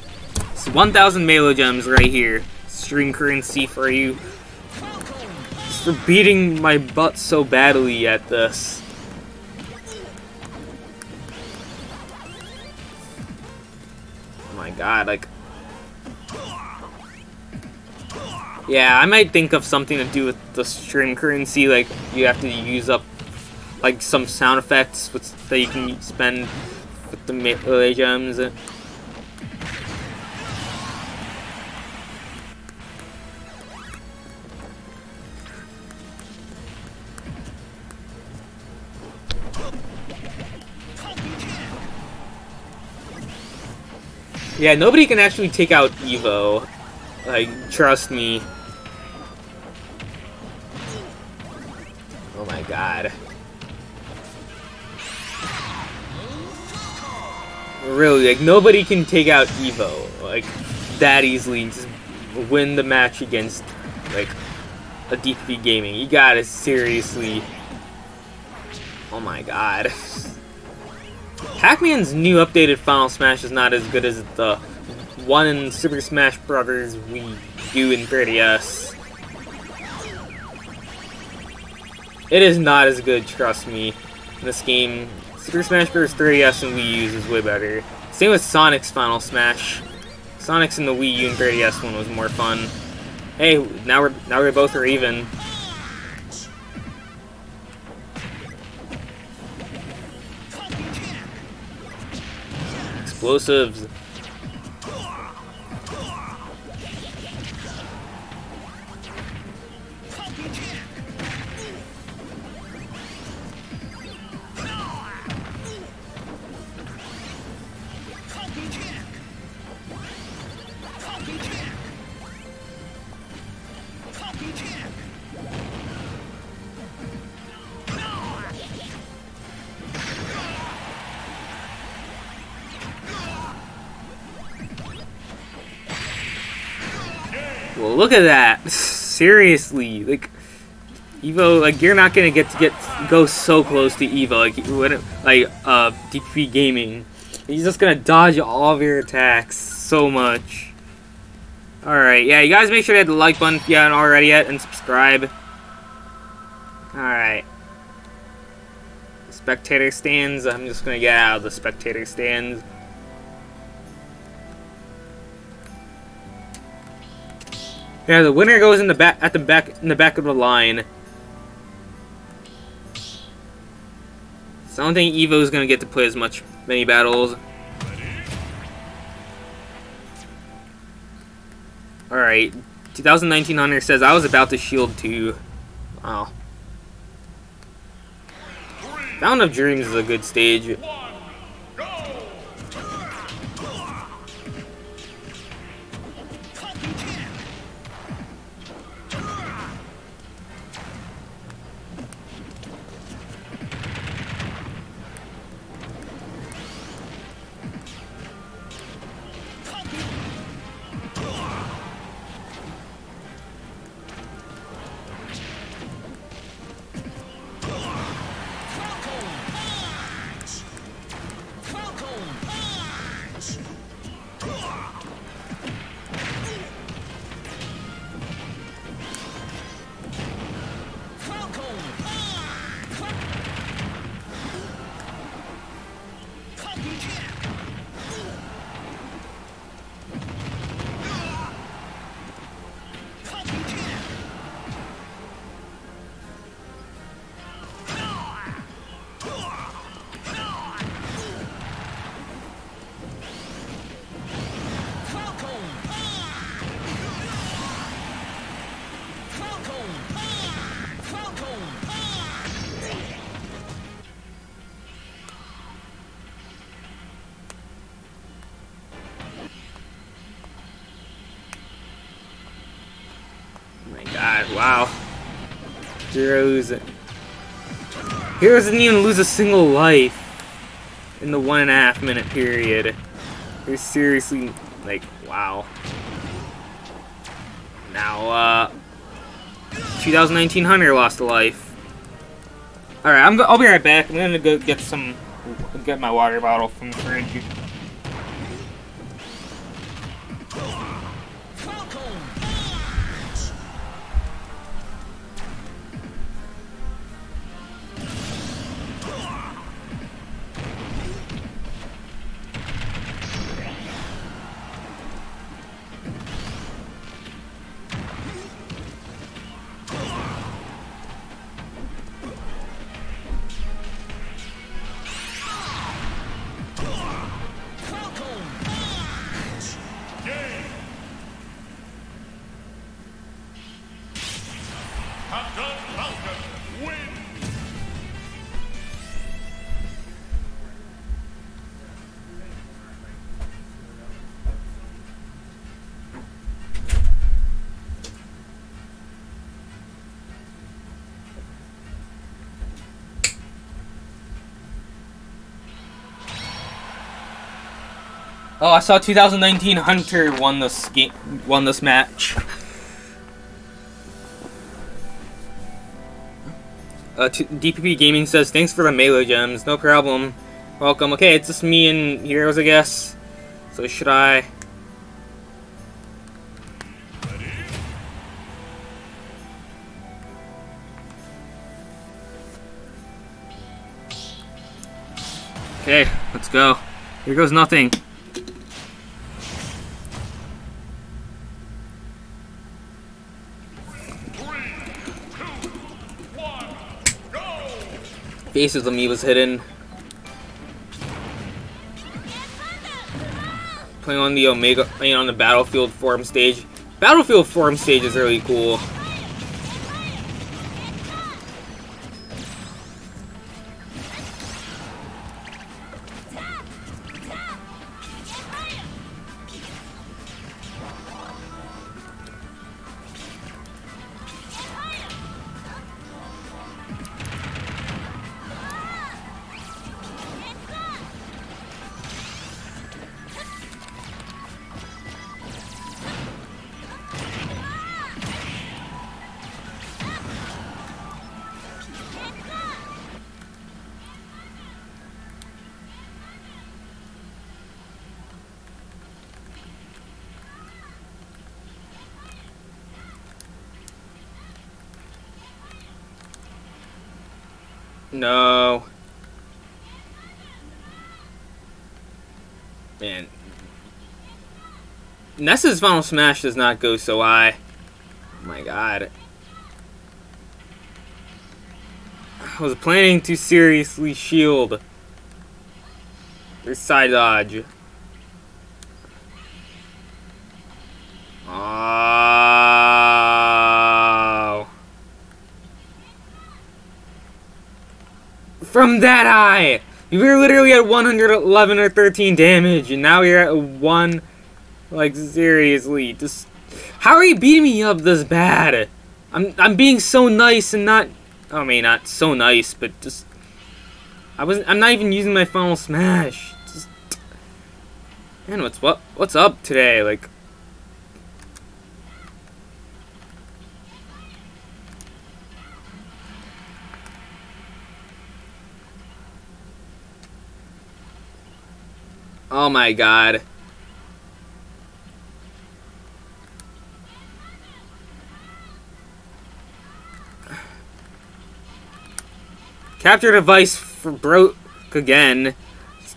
It's 1,000 melee gems right here. Stream currency for you. Just for beating my butt so badly at this. Oh my god, like Yeah, I might think of something to do with the stream currency, like you have to use up like some sound effects with, that you can spend with the melee uh, gems. Yeah, nobody can actually take out Evo. Like, trust me. Oh my god. Really, like, nobody can take out Evo, like, that easily. Just win the match against, like, a DPP Gaming. You gotta seriously... Oh my god. <laughs> Pac-Man's new updated Final Smash is not as good as the one in Super Smash Bros. Wii U and 3DS. It is not as good, trust me. In this game, Super Smash Bros. 3DS and Wii U is way better. Same with Sonic's Final Smash. Sonic's in the Wii U and 3DS one was more fun. Hey, now we're now we both are even. Explosives. Look at that. Seriously, like Evo, like you're not gonna get to get go so close to Evo, like when like uh DP Gaming. He's just gonna dodge all of your attacks so much. Alright, yeah, you guys make sure to hit the like button if you haven't already yet, and subscribe. Alright. Spectator stands, I'm just gonna get out of the spectator stands. Yeah, the winner goes in the back at the back in the back of the line. So I don't think Evo's gonna get to play as much many battles. Alright. 2019 Hunter says I was about to shield too. Wow. Fountain of Dreams is a good stage. Heroes... Heroes didn't even lose a single life in the one and a half minute period. They're seriously, like, wow. Now, uh... 2019 Hunter lost a life. Alright, I'm I'll be right back. I'm gonna go get some... Get my water bottle from the fridge. Oh, I saw 2019 Hunter won this game, won this match. Uh, DPP Gaming says, thanks for the Melee gems. No problem. Welcome. Okay, it's just me and Heroes, I guess. So should I... Okay, let's go. Here goes nothing. Faces of me was hidden. Playing on the Omega, playing on the Battlefield form stage. Battlefield form stage is really cool. Ness's Final Smash does not go so high. Oh my god. I was planning to seriously shield. this side dodge. Oh. from that eye! You were literally at 111 or 13 damage, and now you're at 1... Like, seriously, just... How are you beating me up this bad? I'm, I'm being so nice and not... I mean, not so nice, but just... I wasn't... I'm not even using my final smash. Just... Man, what's what? What's up today? Like... Oh my god. Capture device broke again.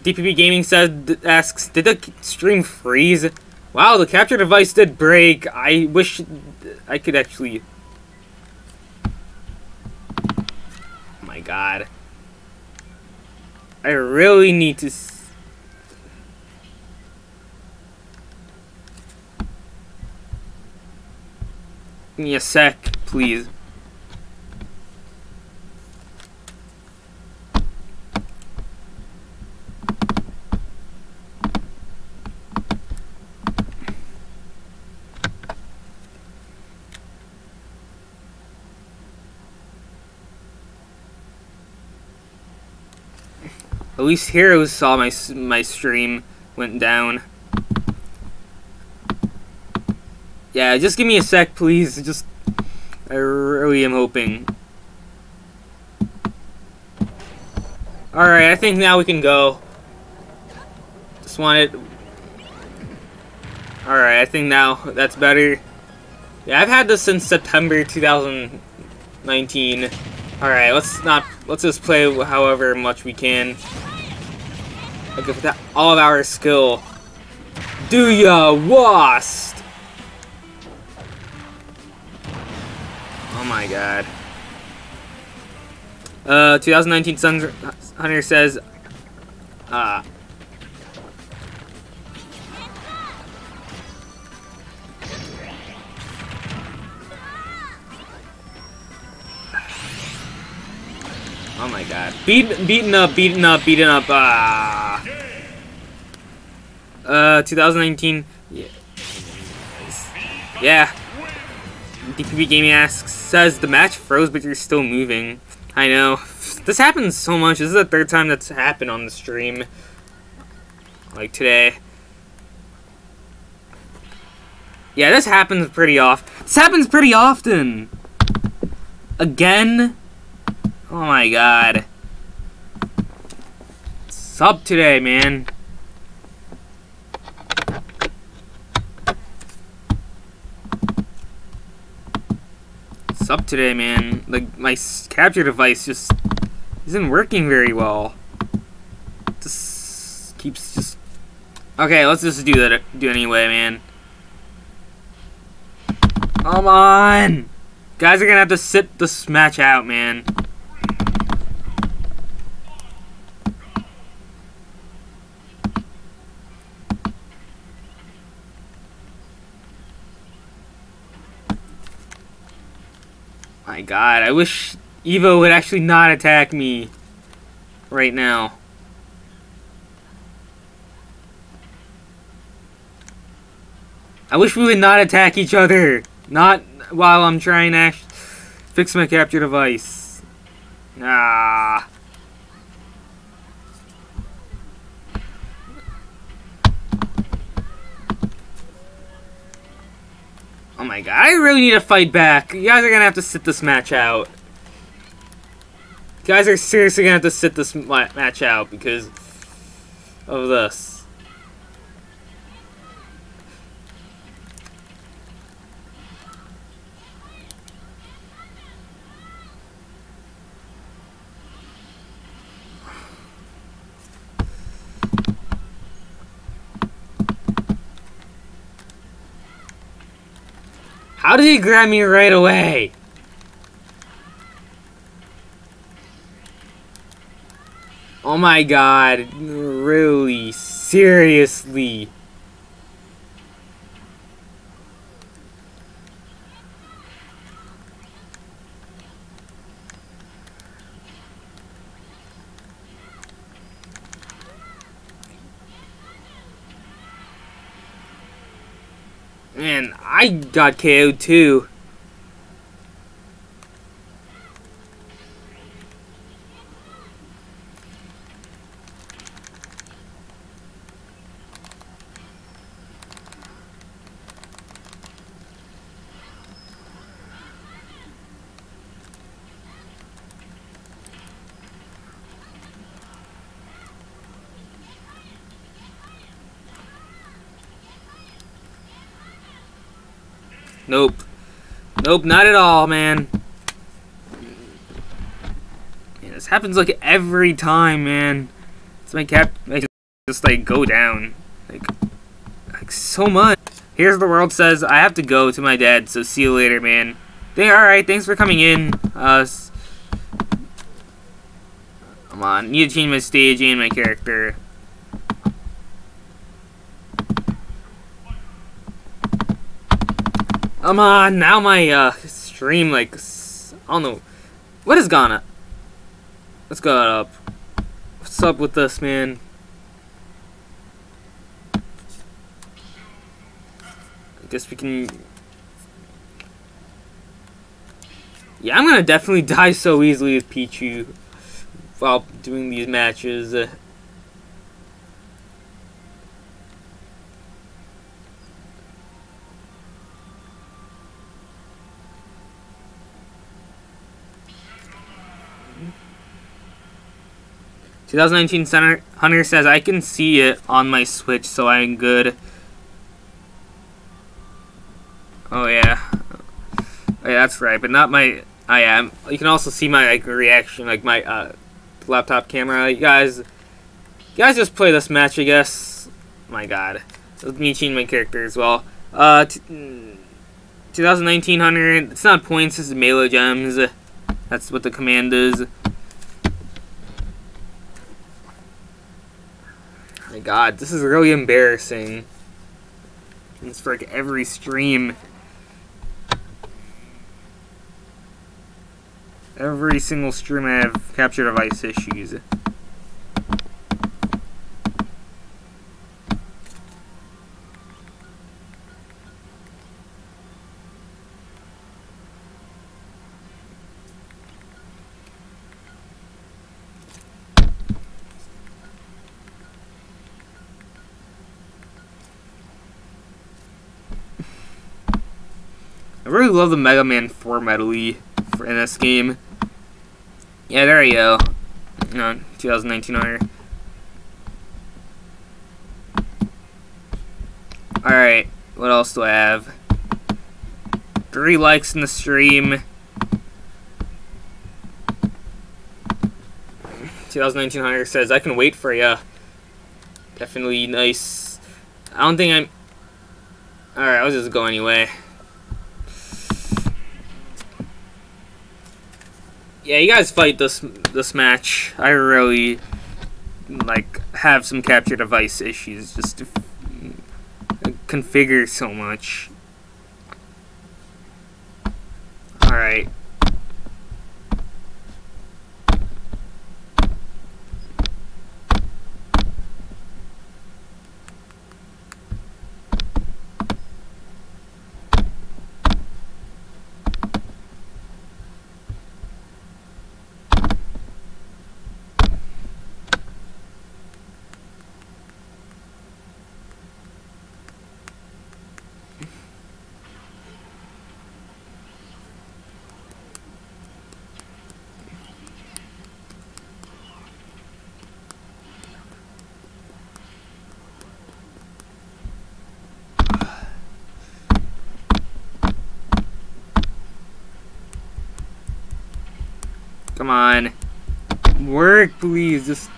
DPP Gaming said asks, did the stream freeze? Wow, the capture device did break. I wish I could actually. Oh my god. I really need to. Give me a sec, please. Least Heroes saw my my stream went down. Yeah, just give me a sec, please. Just, I really am hoping. Alright, I think now we can go. Just wanted... Alright, I think now that's better. Yeah, I've had this since September 2019. Alright, let's not... Let's just play however much we can. Like, with all of our skill. Do ya, wasp? Oh my god. Uh, 2019 Sun Hunter says, uh, Beat, beaten up, beaten up, beaten up, ah. Uh, 2019, yeah. Yeah. DPP Gaming asks, says the match froze, but you're still moving. I know. This happens so much. This is the third time that's happened on the stream. Like today. Yeah, this happens pretty often. This happens pretty often. Again? Oh my god. Sub today, man. Sup today, man. Like, my capture device just isn't working very well. Just keeps just... Okay, let's just do that do anyway, man. Come on! Guys are gonna have to sit this match out, man. My god, I wish Evo would actually not attack me right now. I wish we would not attack each other. Not while I'm trying to fix my capture device. Ah. Oh my god, I really need to fight back. You guys are gonna have to sit this match out. You guys are seriously gonna have to sit this match out because of this. How did he grab me right away? Oh my god, really? Seriously? Man, I got KO'd too. Nope. Nope, not at all, man. man this happens like every time, man. It's my cap like, just like go down. Like like so much. Here's the world says I have to go to my dad, so see you later, man. They alright, thanks for coming in. Uh Come on, need to change my stage and my character. Come on, now my uh, stream, like, I don't know. What is Ghana? Let's go up. What's up with this, man? I guess we can... Yeah, I'm gonna definitely <laughs> die so easily with Pichu while doing these matches. 2019 Center Hunter says I can see it on my Switch, so I'm good. Oh yeah, oh, yeah, that's right, but not my. I am. You can also see my like reaction, like my uh, laptop camera. You guys, you guys just play this match, I guess. My God, let me change my character as well. Uh, 2019 Hunter. It's not points. It's melee gems. That's what the command is. My god, this is really embarrassing. It's for like every stream. Every single stream I have capture device issues. I really love the Mega Man 4 medley for, in this game. Yeah, there you go. Uh, no, 2019 Hunter. Alright, what else do I have? Three likes in the stream. 2019 Hunter says, I can wait for ya. Definitely nice. I don't think I'm... Alright, I'll just go anyway. Yeah, you guys fight this this match. I really, like, have some capture device issues. Just to configure so much. Alright. Come on. Work, please. Just...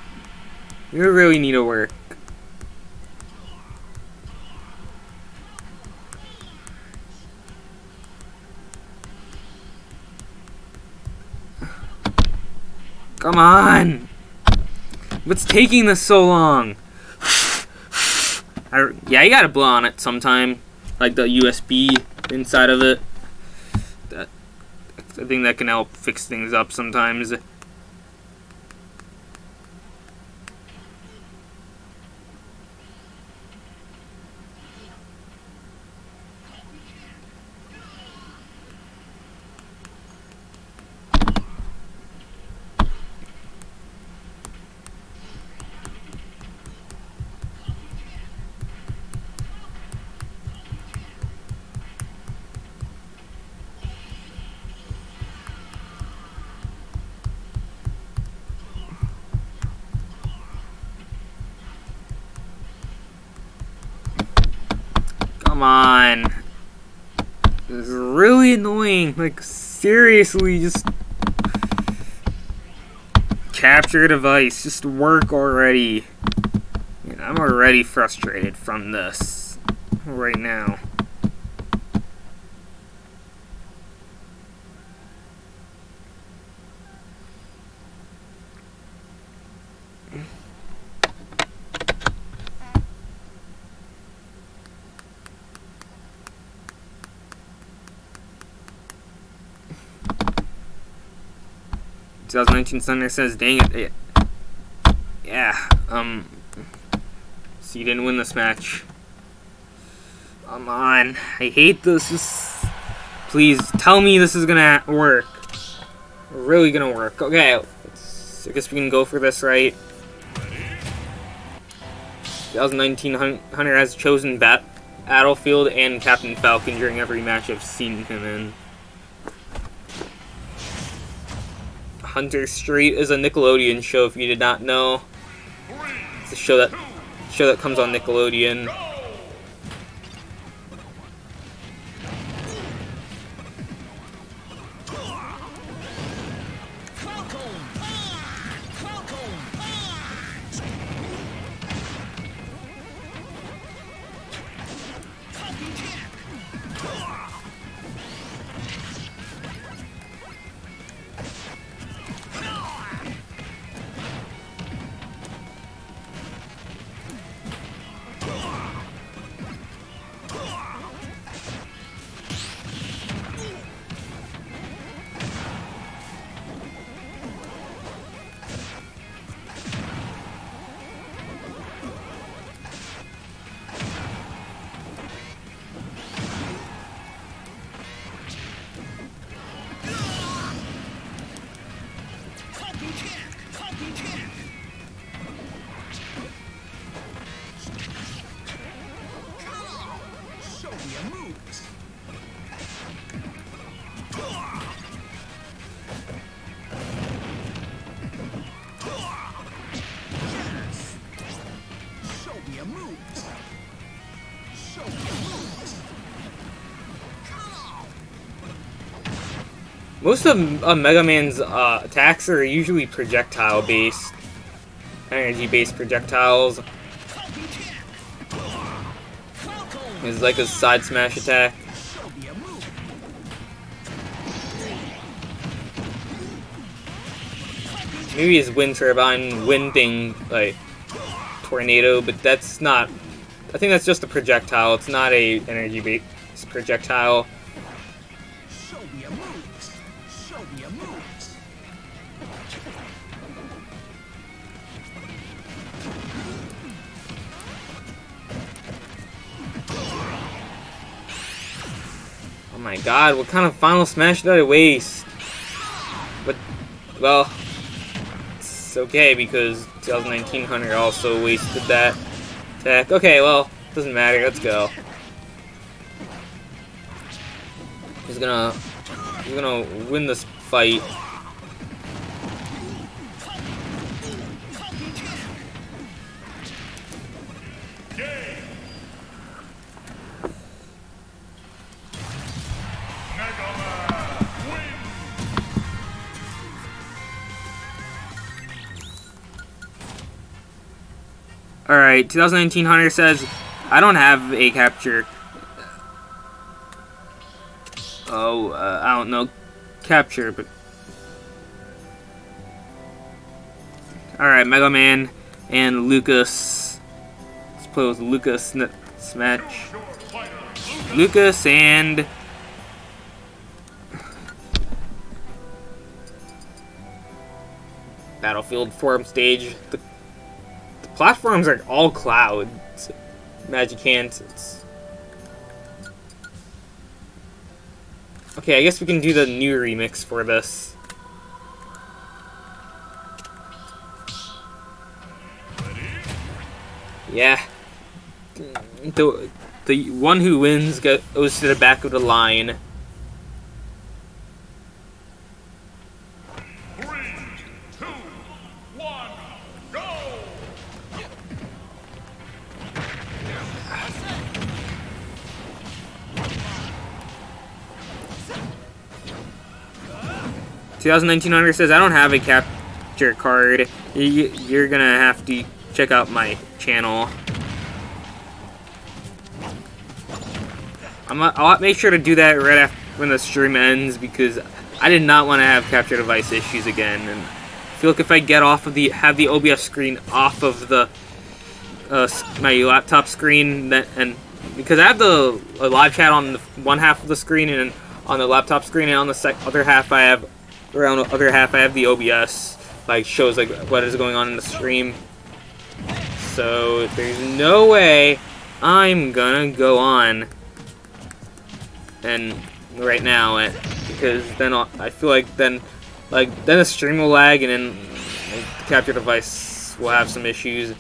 You really need to work. Come on! What's taking this so long? I, yeah, you gotta blow on it sometime. Like the USB inside of it. I think that can help fix things up sometimes. Like, seriously, just... Capture device. Just work already. I'm already frustrated from this. Right now. 2019 Hunter says, dang it. Yeah, um, so you didn't win this match. Come on. I hate this. Just, please, tell me this is gonna work. Really gonna work. Okay, I guess we can go for this, right? 2019 Hunter has chosen Bat Battlefield and Captain Falcon during every match I've seen him in. Hunter Street is a Nickelodeon show if you did not know. It's a show that show that comes on Nickelodeon. Most of uh, Mega Man's uh, attacks are usually projectile based, energy based projectiles. It's like a side smash attack. Maybe his wind turbine wind thing, like tornado, but that's not. I think that's just a projectile. It's not a energy based projectile. God, what kind of final smash did I waste? But, well, it's okay because 2019 Hunter also wasted that attack. Okay, well, doesn't matter, let's go. He's gonna, he's gonna win this fight. 2019 Hunter says, I don't have a capture. Oh, uh, I don't know. Capture, but... Alright, Mega Man and Lucas. Let's play with Lucas Smash. Lucas and... Battlefield form stage. The platforms are all clouds. Magic hands. Okay, I guess we can do the new remix for this. Yeah. The, the one who wins goes to the back of the line. 2019 Hunter says, I don't have a capture card. You're gonna have to check out my channel. I'm, I'll make sure to do that right after when the stream ends because I did not want to have capture device issues again. And I feel like if I get off of the have the OBS screen off of the uh, my laptop screen, that and because I have the live chat on the one half of the screen and on the laptop screen, and on the other half I have around the other half I have the OBS, like shows like what is going on in the stream. So there's no way I'm gonna go on and right now it, because then I'll, I feel like then like then the stream will lag and then like, the capture device will have some issues.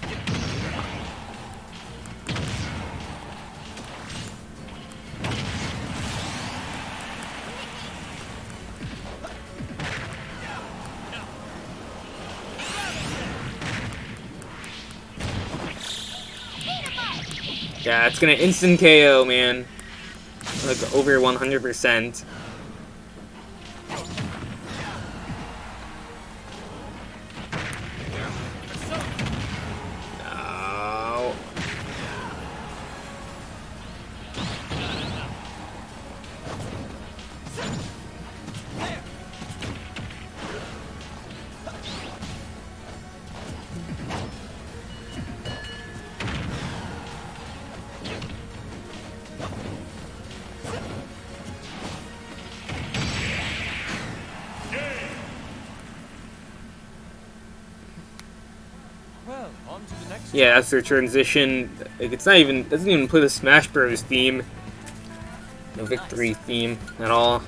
Yeah, it's gonna instant KO, man. Like, over 100%. Yeah, that's their transition. Like, it's not even, doesn't even play the Smash Bros. theme. The victory theme at all.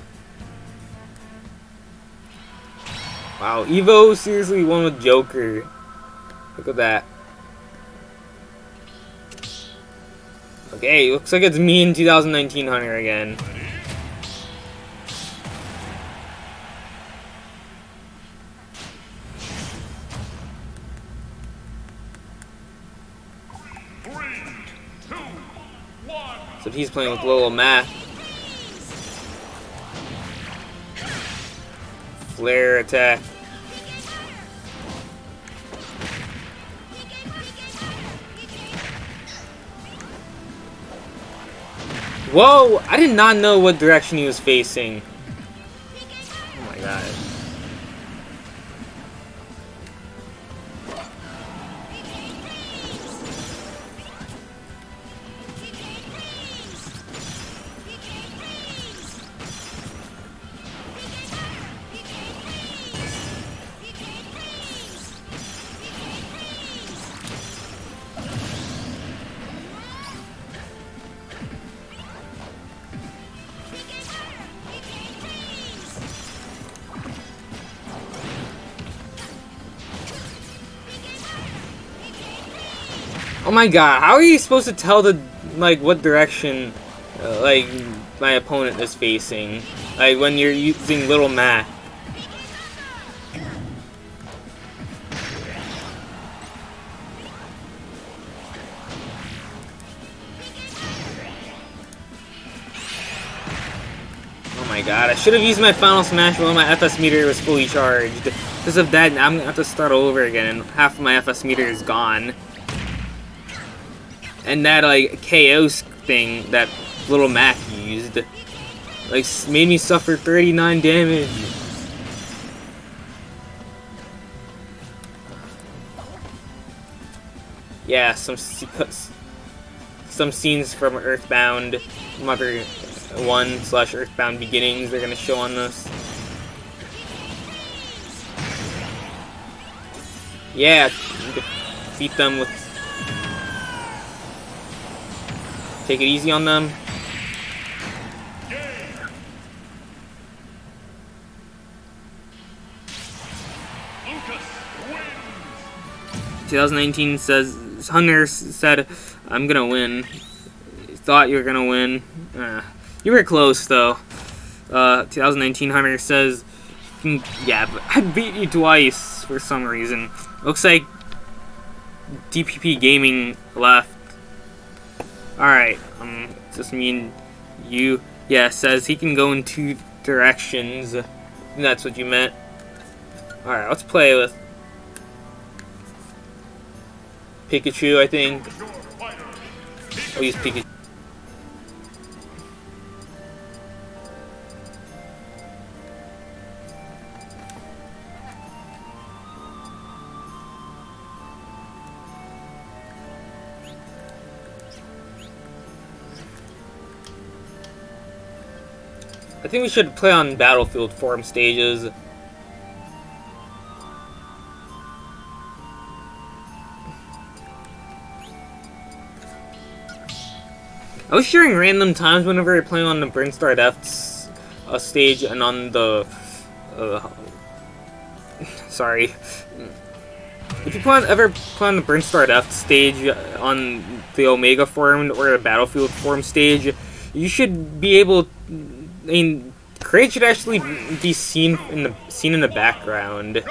Wow, Evo seriously won with Joker. Look at that. Okay, looks like it's me in 2019 Hunter again. So he's playing with Little Mac. Flare attack. Whoa! I did not know what direction he was facing. Oh my god. Oh my god, how are you supposed to tell the, like, what direction, uh, like, my opponent is facing? Like, when you're using Little Mac. Oh my god, I should have used my Final Smash while my FS meter was fully charged. Because of that, I'm gonna have to start all over again, and half of my FS meter is gone. And that, like, chaos thing that little Mac used, like, made me suffer 39 damage. Yeah, some some scenes from Earthbound Mother 1 slash Earthbound Beginnings they're gonna show on this. Yeah, defeat them with Take it easy on them. Two thousand nineteen says Hunter said, "I'm gonna win." Thought you were gonna win. Uh, you were close though. Uh, 2019 Hunter says, mm, "Yeah, but I beat you twice for some reason." Looks like DPP Gaming left Alright, um, just mean you, yeah, says he can go in two directions. That's what you meant. Alright, let's play with Pikachu, I think. I'll use Pikachu. I think we should play on Battlefield form stages. I was sharing random times whenever you're playing on the Brinstar Depths uh, stage and on the... Uh, <laughs> sorry. If you plan, ever play on the Brinstar Depths stage on the Omega form or the Battlefield form stage, you should be able I mean, Kraid should actually be seen in the seen in the background.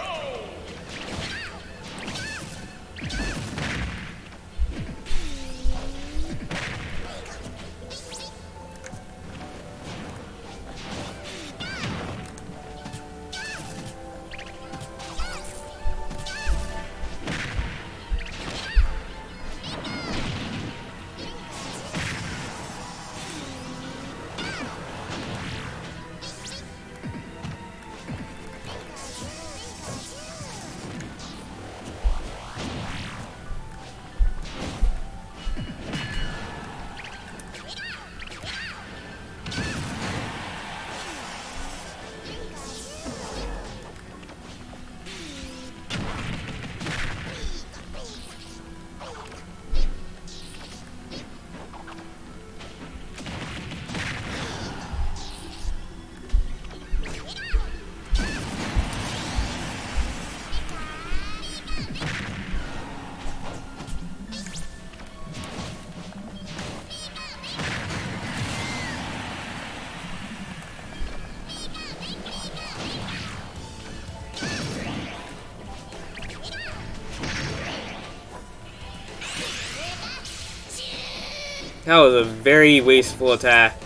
That was a very wasteful attack.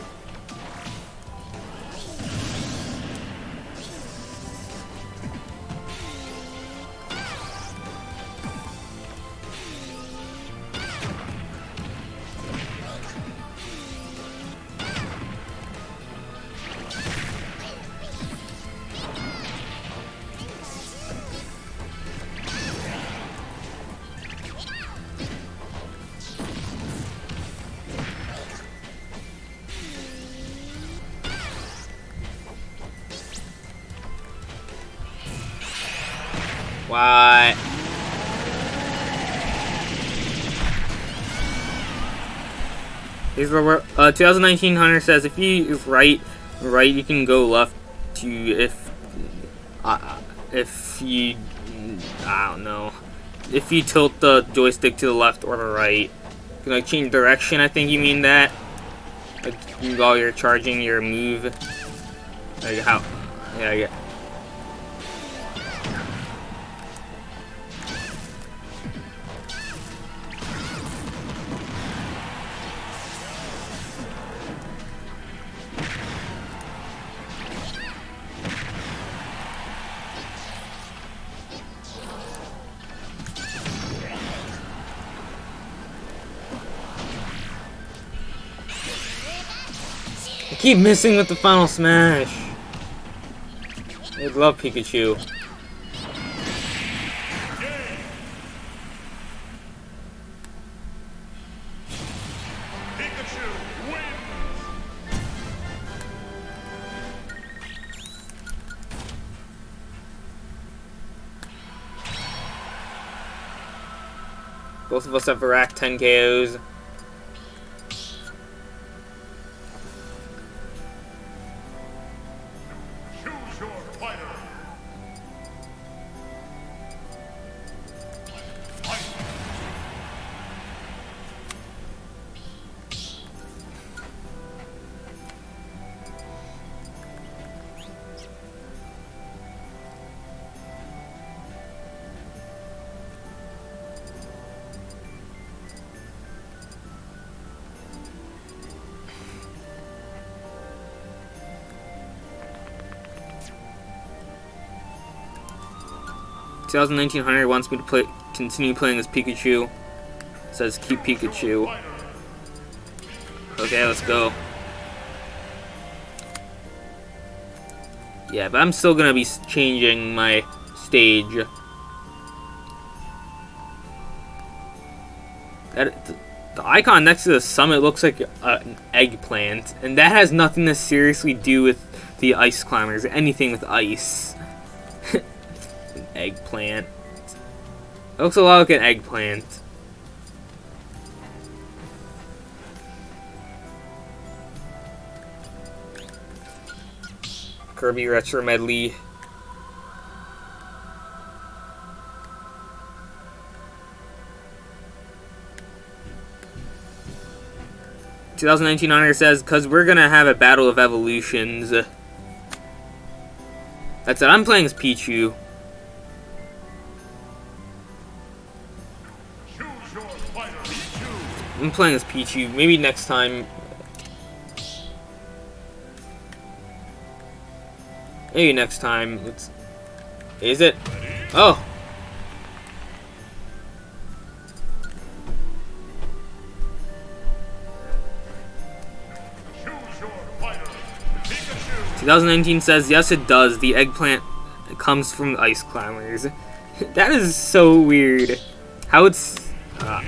Uh, 2019 Hunter says if you right, right, you can go left to if, uh, if you, I don't know, if you tilt the joystick to the left or the right. You can like change direction, I think you mean that. Like while you're charging your move. Like how, yeah, yeah. Keep missing with the final smash. I love Pikachu. Both of us have racked 10 KOs. 2019 wants me to play, continue playing as Pikachu. Says keep Pikachu. Okay, let's go. Yeah, but I'm still gonna be changing my stage. That, the, the icon next to the summit looks like a, an eggplant, and that has nothing to seriously do with the ice climbers, anything with ice an eggplant. It looks a lot like an eggplant. Kirby Retro Medley. Two thousand nineteen Hunter says, "Cause we're gonna have a battle of evolutions." That's it. I'm playing as Pichu. I'm playing as Pichu. Maybe next time. Maybe next time. It's. Is it? Oh.
Fighter! Pikachu!
2019 says yes, it does. The eggplant comes from ice climbers. <laughs> that is so weird. How it's uh,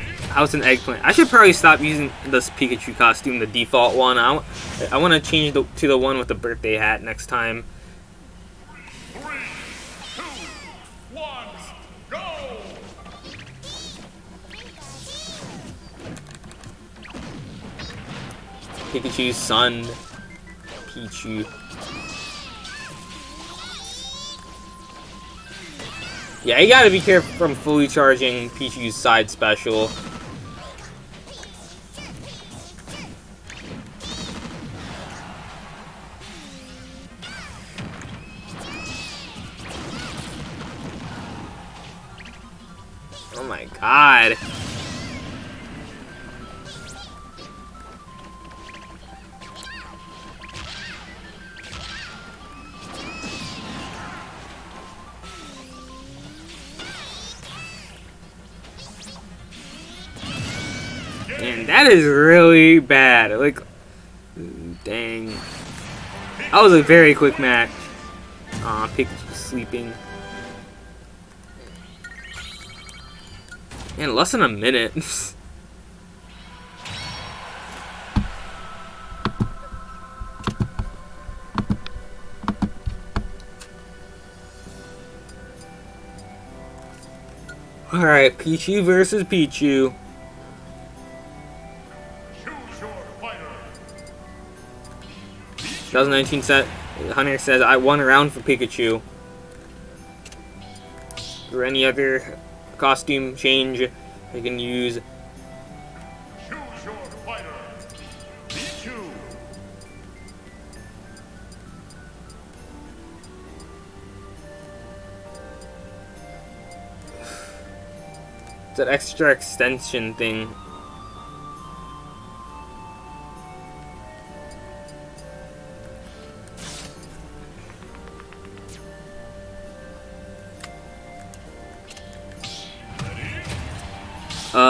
an eggplant. I should probably stop using this Pikachu costume, the default one. I, I want to change the, to the one with the birthday hat next time.
One, go!
Pikachu's son, Pichu. Yeah, you gotta be careful from fully charging Pichu's side special. Oh my god. That is really bad. Like, dang. That was a very quick match. Aw, Pikachu sleeping. Man, less than a minute. <laughs> Alright, Pichu versus Pichu. 2019 set, Hunter says, I won a round for Pikachu. Or any other costume change I can use. <sighs> It's an extra extension thing.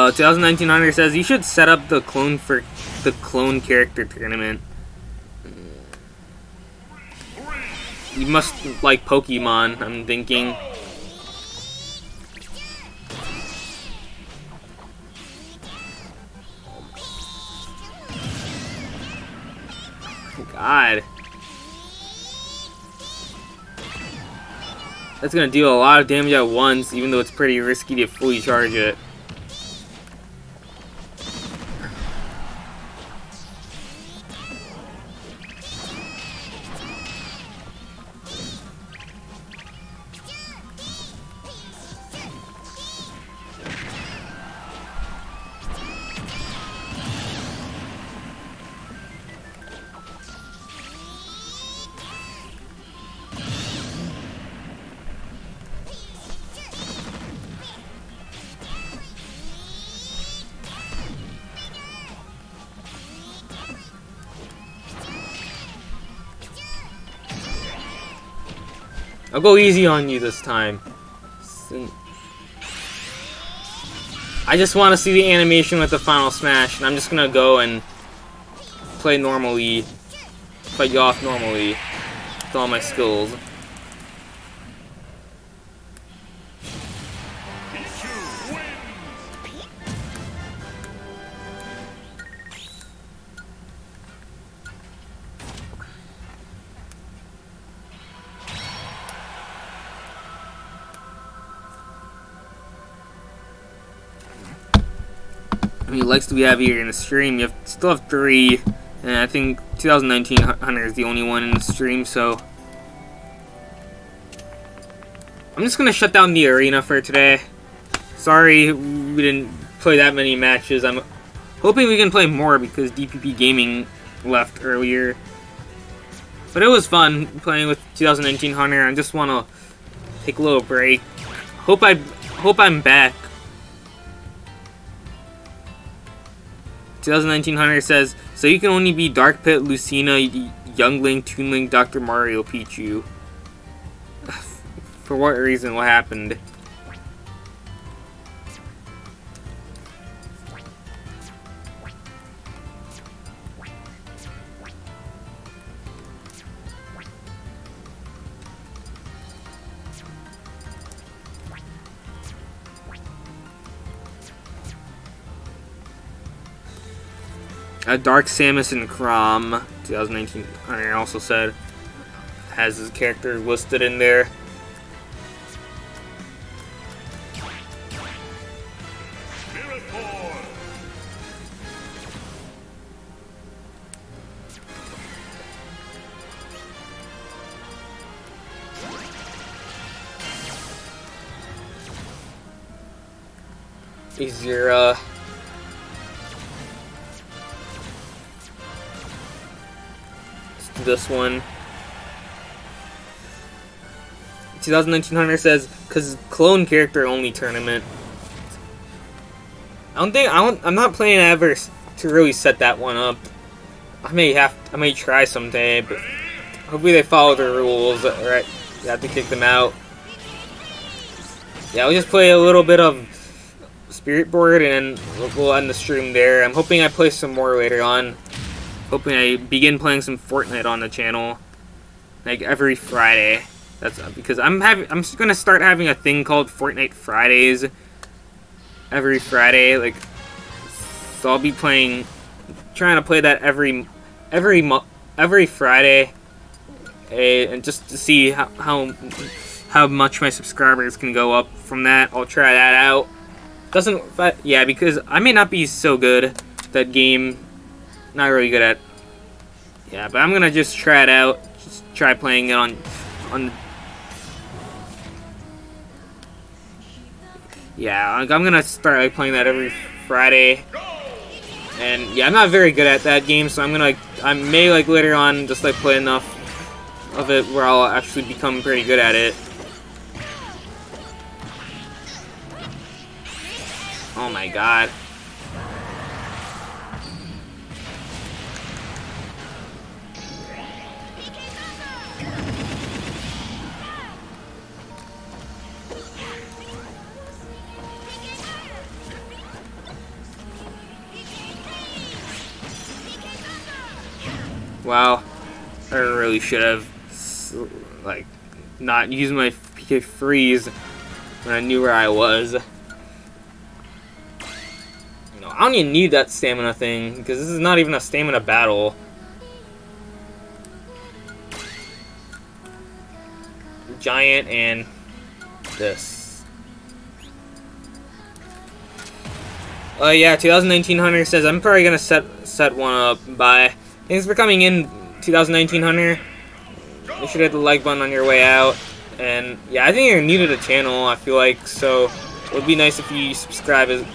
Uh, 2019 Hunter says you should set up the clone for the clone character tournament. You must like Pokemon, I'm thinking. God. That's gonna deal a lot of damage at once, even though it's pretty risky to fully charge it. I'll go easy on you this time. I just want to see the animation with the final smash, and I'm just gonna go and play normally, fight you off normally, with all my skills. Likes do we have here in the stream? You have, still have three, and I think 2019 Hunter is the only one in the stream, so... I'm just gonna shut down the arena for today. Sorry we didn't play that many matches. I'm hoping we can play more because DPP Gaming left earlier. But it was fun playing with 2019 Hunter. I just want to take a little break. Hope I hope I'm back 2019 Hunter says, so you can only be Dark Pit, Lucina, Young Link, Toonling, Dr. Mario, Pichu. <sighs> For what reason? What happened? Uh, Dark Samus and Chrom, 2019 I also said, has his character listed in there.
Spirit Boy.
This one. 2019 Hunter says, "Cause clone character only tournament." I don't think I don't. I'm not playing ever to really set that one up. I may have. I may try someday, but hopefully they follow the rules. Right? You have to kick them out. Yeah, we'll just play a little bit of Spirit Board, and we'll end the stream there. I'm hoping I play some more later on. Hoping I begin playing some Fortnite on the channel, like every Friday. That's because I'm having. I'm just gonna start having a thing called Fortnite Fridays. Every Friday, like, so I'll be playing, trying to play that every, every every Friday, and just to see how how how much my subscribers can go up from that. I'll try that out. Doesn't, but yeah, because I may not be so good at that game. Not really good at. Yeah, but I'm gonna just try it out. Just try playing it on, on. Yeah, I'm gonna start like, playing that every Friday. And yeah, I'm not very good at that game, so I'm gonna, I may like later on just like play enough of it where I'll actually become pretty good at it. Oh my god. Wow. I really should have, like, not used my PK freeze when I knew where I was. I don't even need that stamina thing, because this is not even a stamina battle. Giant and this. Oh uh, yeah, 2019 Hunter says, I'm probably gonna set set one up by... Thanks for coming in, 2019 Hunter. You should hit the like button on your way out. And yeah, I think you're new to the channel, I feel like, so it would be nice if you subscribe as,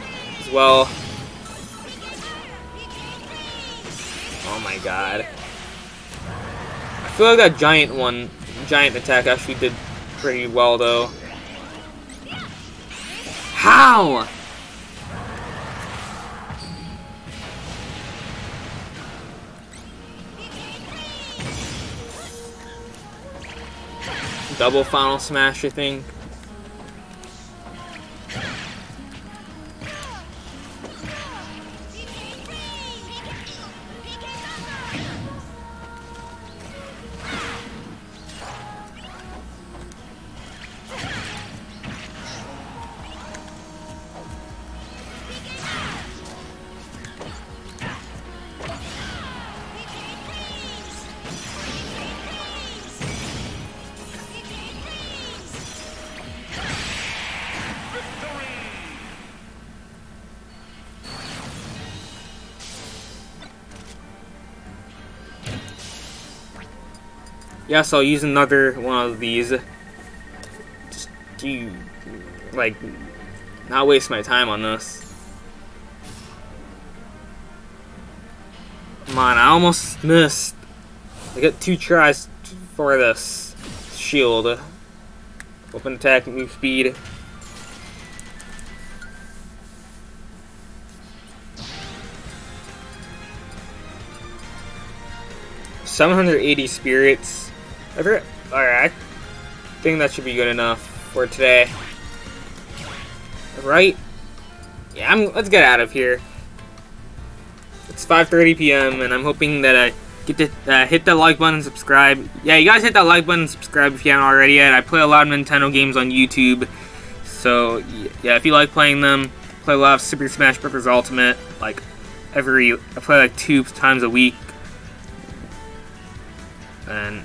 as well. Oh my god. I feel like that giant one, giant attack actually did pretty well though. How? Double final smash, I think. Yes, I'll use another one of these. Just do, like, not waste my time on this. Come on, I almost missed. I got two tries for this shield. Open attack, move speed. Seven hundred eighty spirits. Alright, I think that should be good enough for today. Right? Yeah, I'm, let's get out of here. It's 5.30 p.m. and I'm hoping that I get to uh, hit that like button and subscribe. Yeah, you guys hit that like button and subscribe if you haven't already yet. I play a lot of Nintendo games on YouTube. So, yeah, if you like playing them, play a lot of Super Smash Bros. Ultimate, like, every, I play like two times a week. And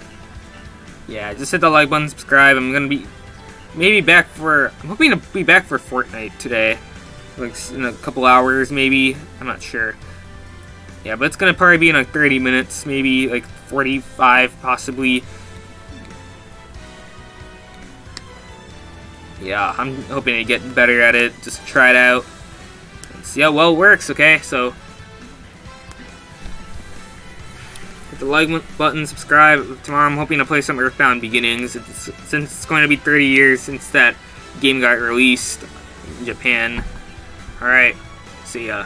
yeah, just hit the like button, subscribe. I'm gonna be maybe back for. I'm hoping to be back for Fortnite today, like in a couple hours, maybe. I'm not sure. Yeah, but it's gonna probably be in like 30 minutes, maybe like 45, possibly. Yeah, I'm hoping to get better at it. Just try it out. see how well it works. Okay, so. Hit the like button, subscribe. Tomorrow I'm hoping to play some Earthbound Beginnings. It's, since it's going to be 30 years since that game got released in Japan. Alright, see ya.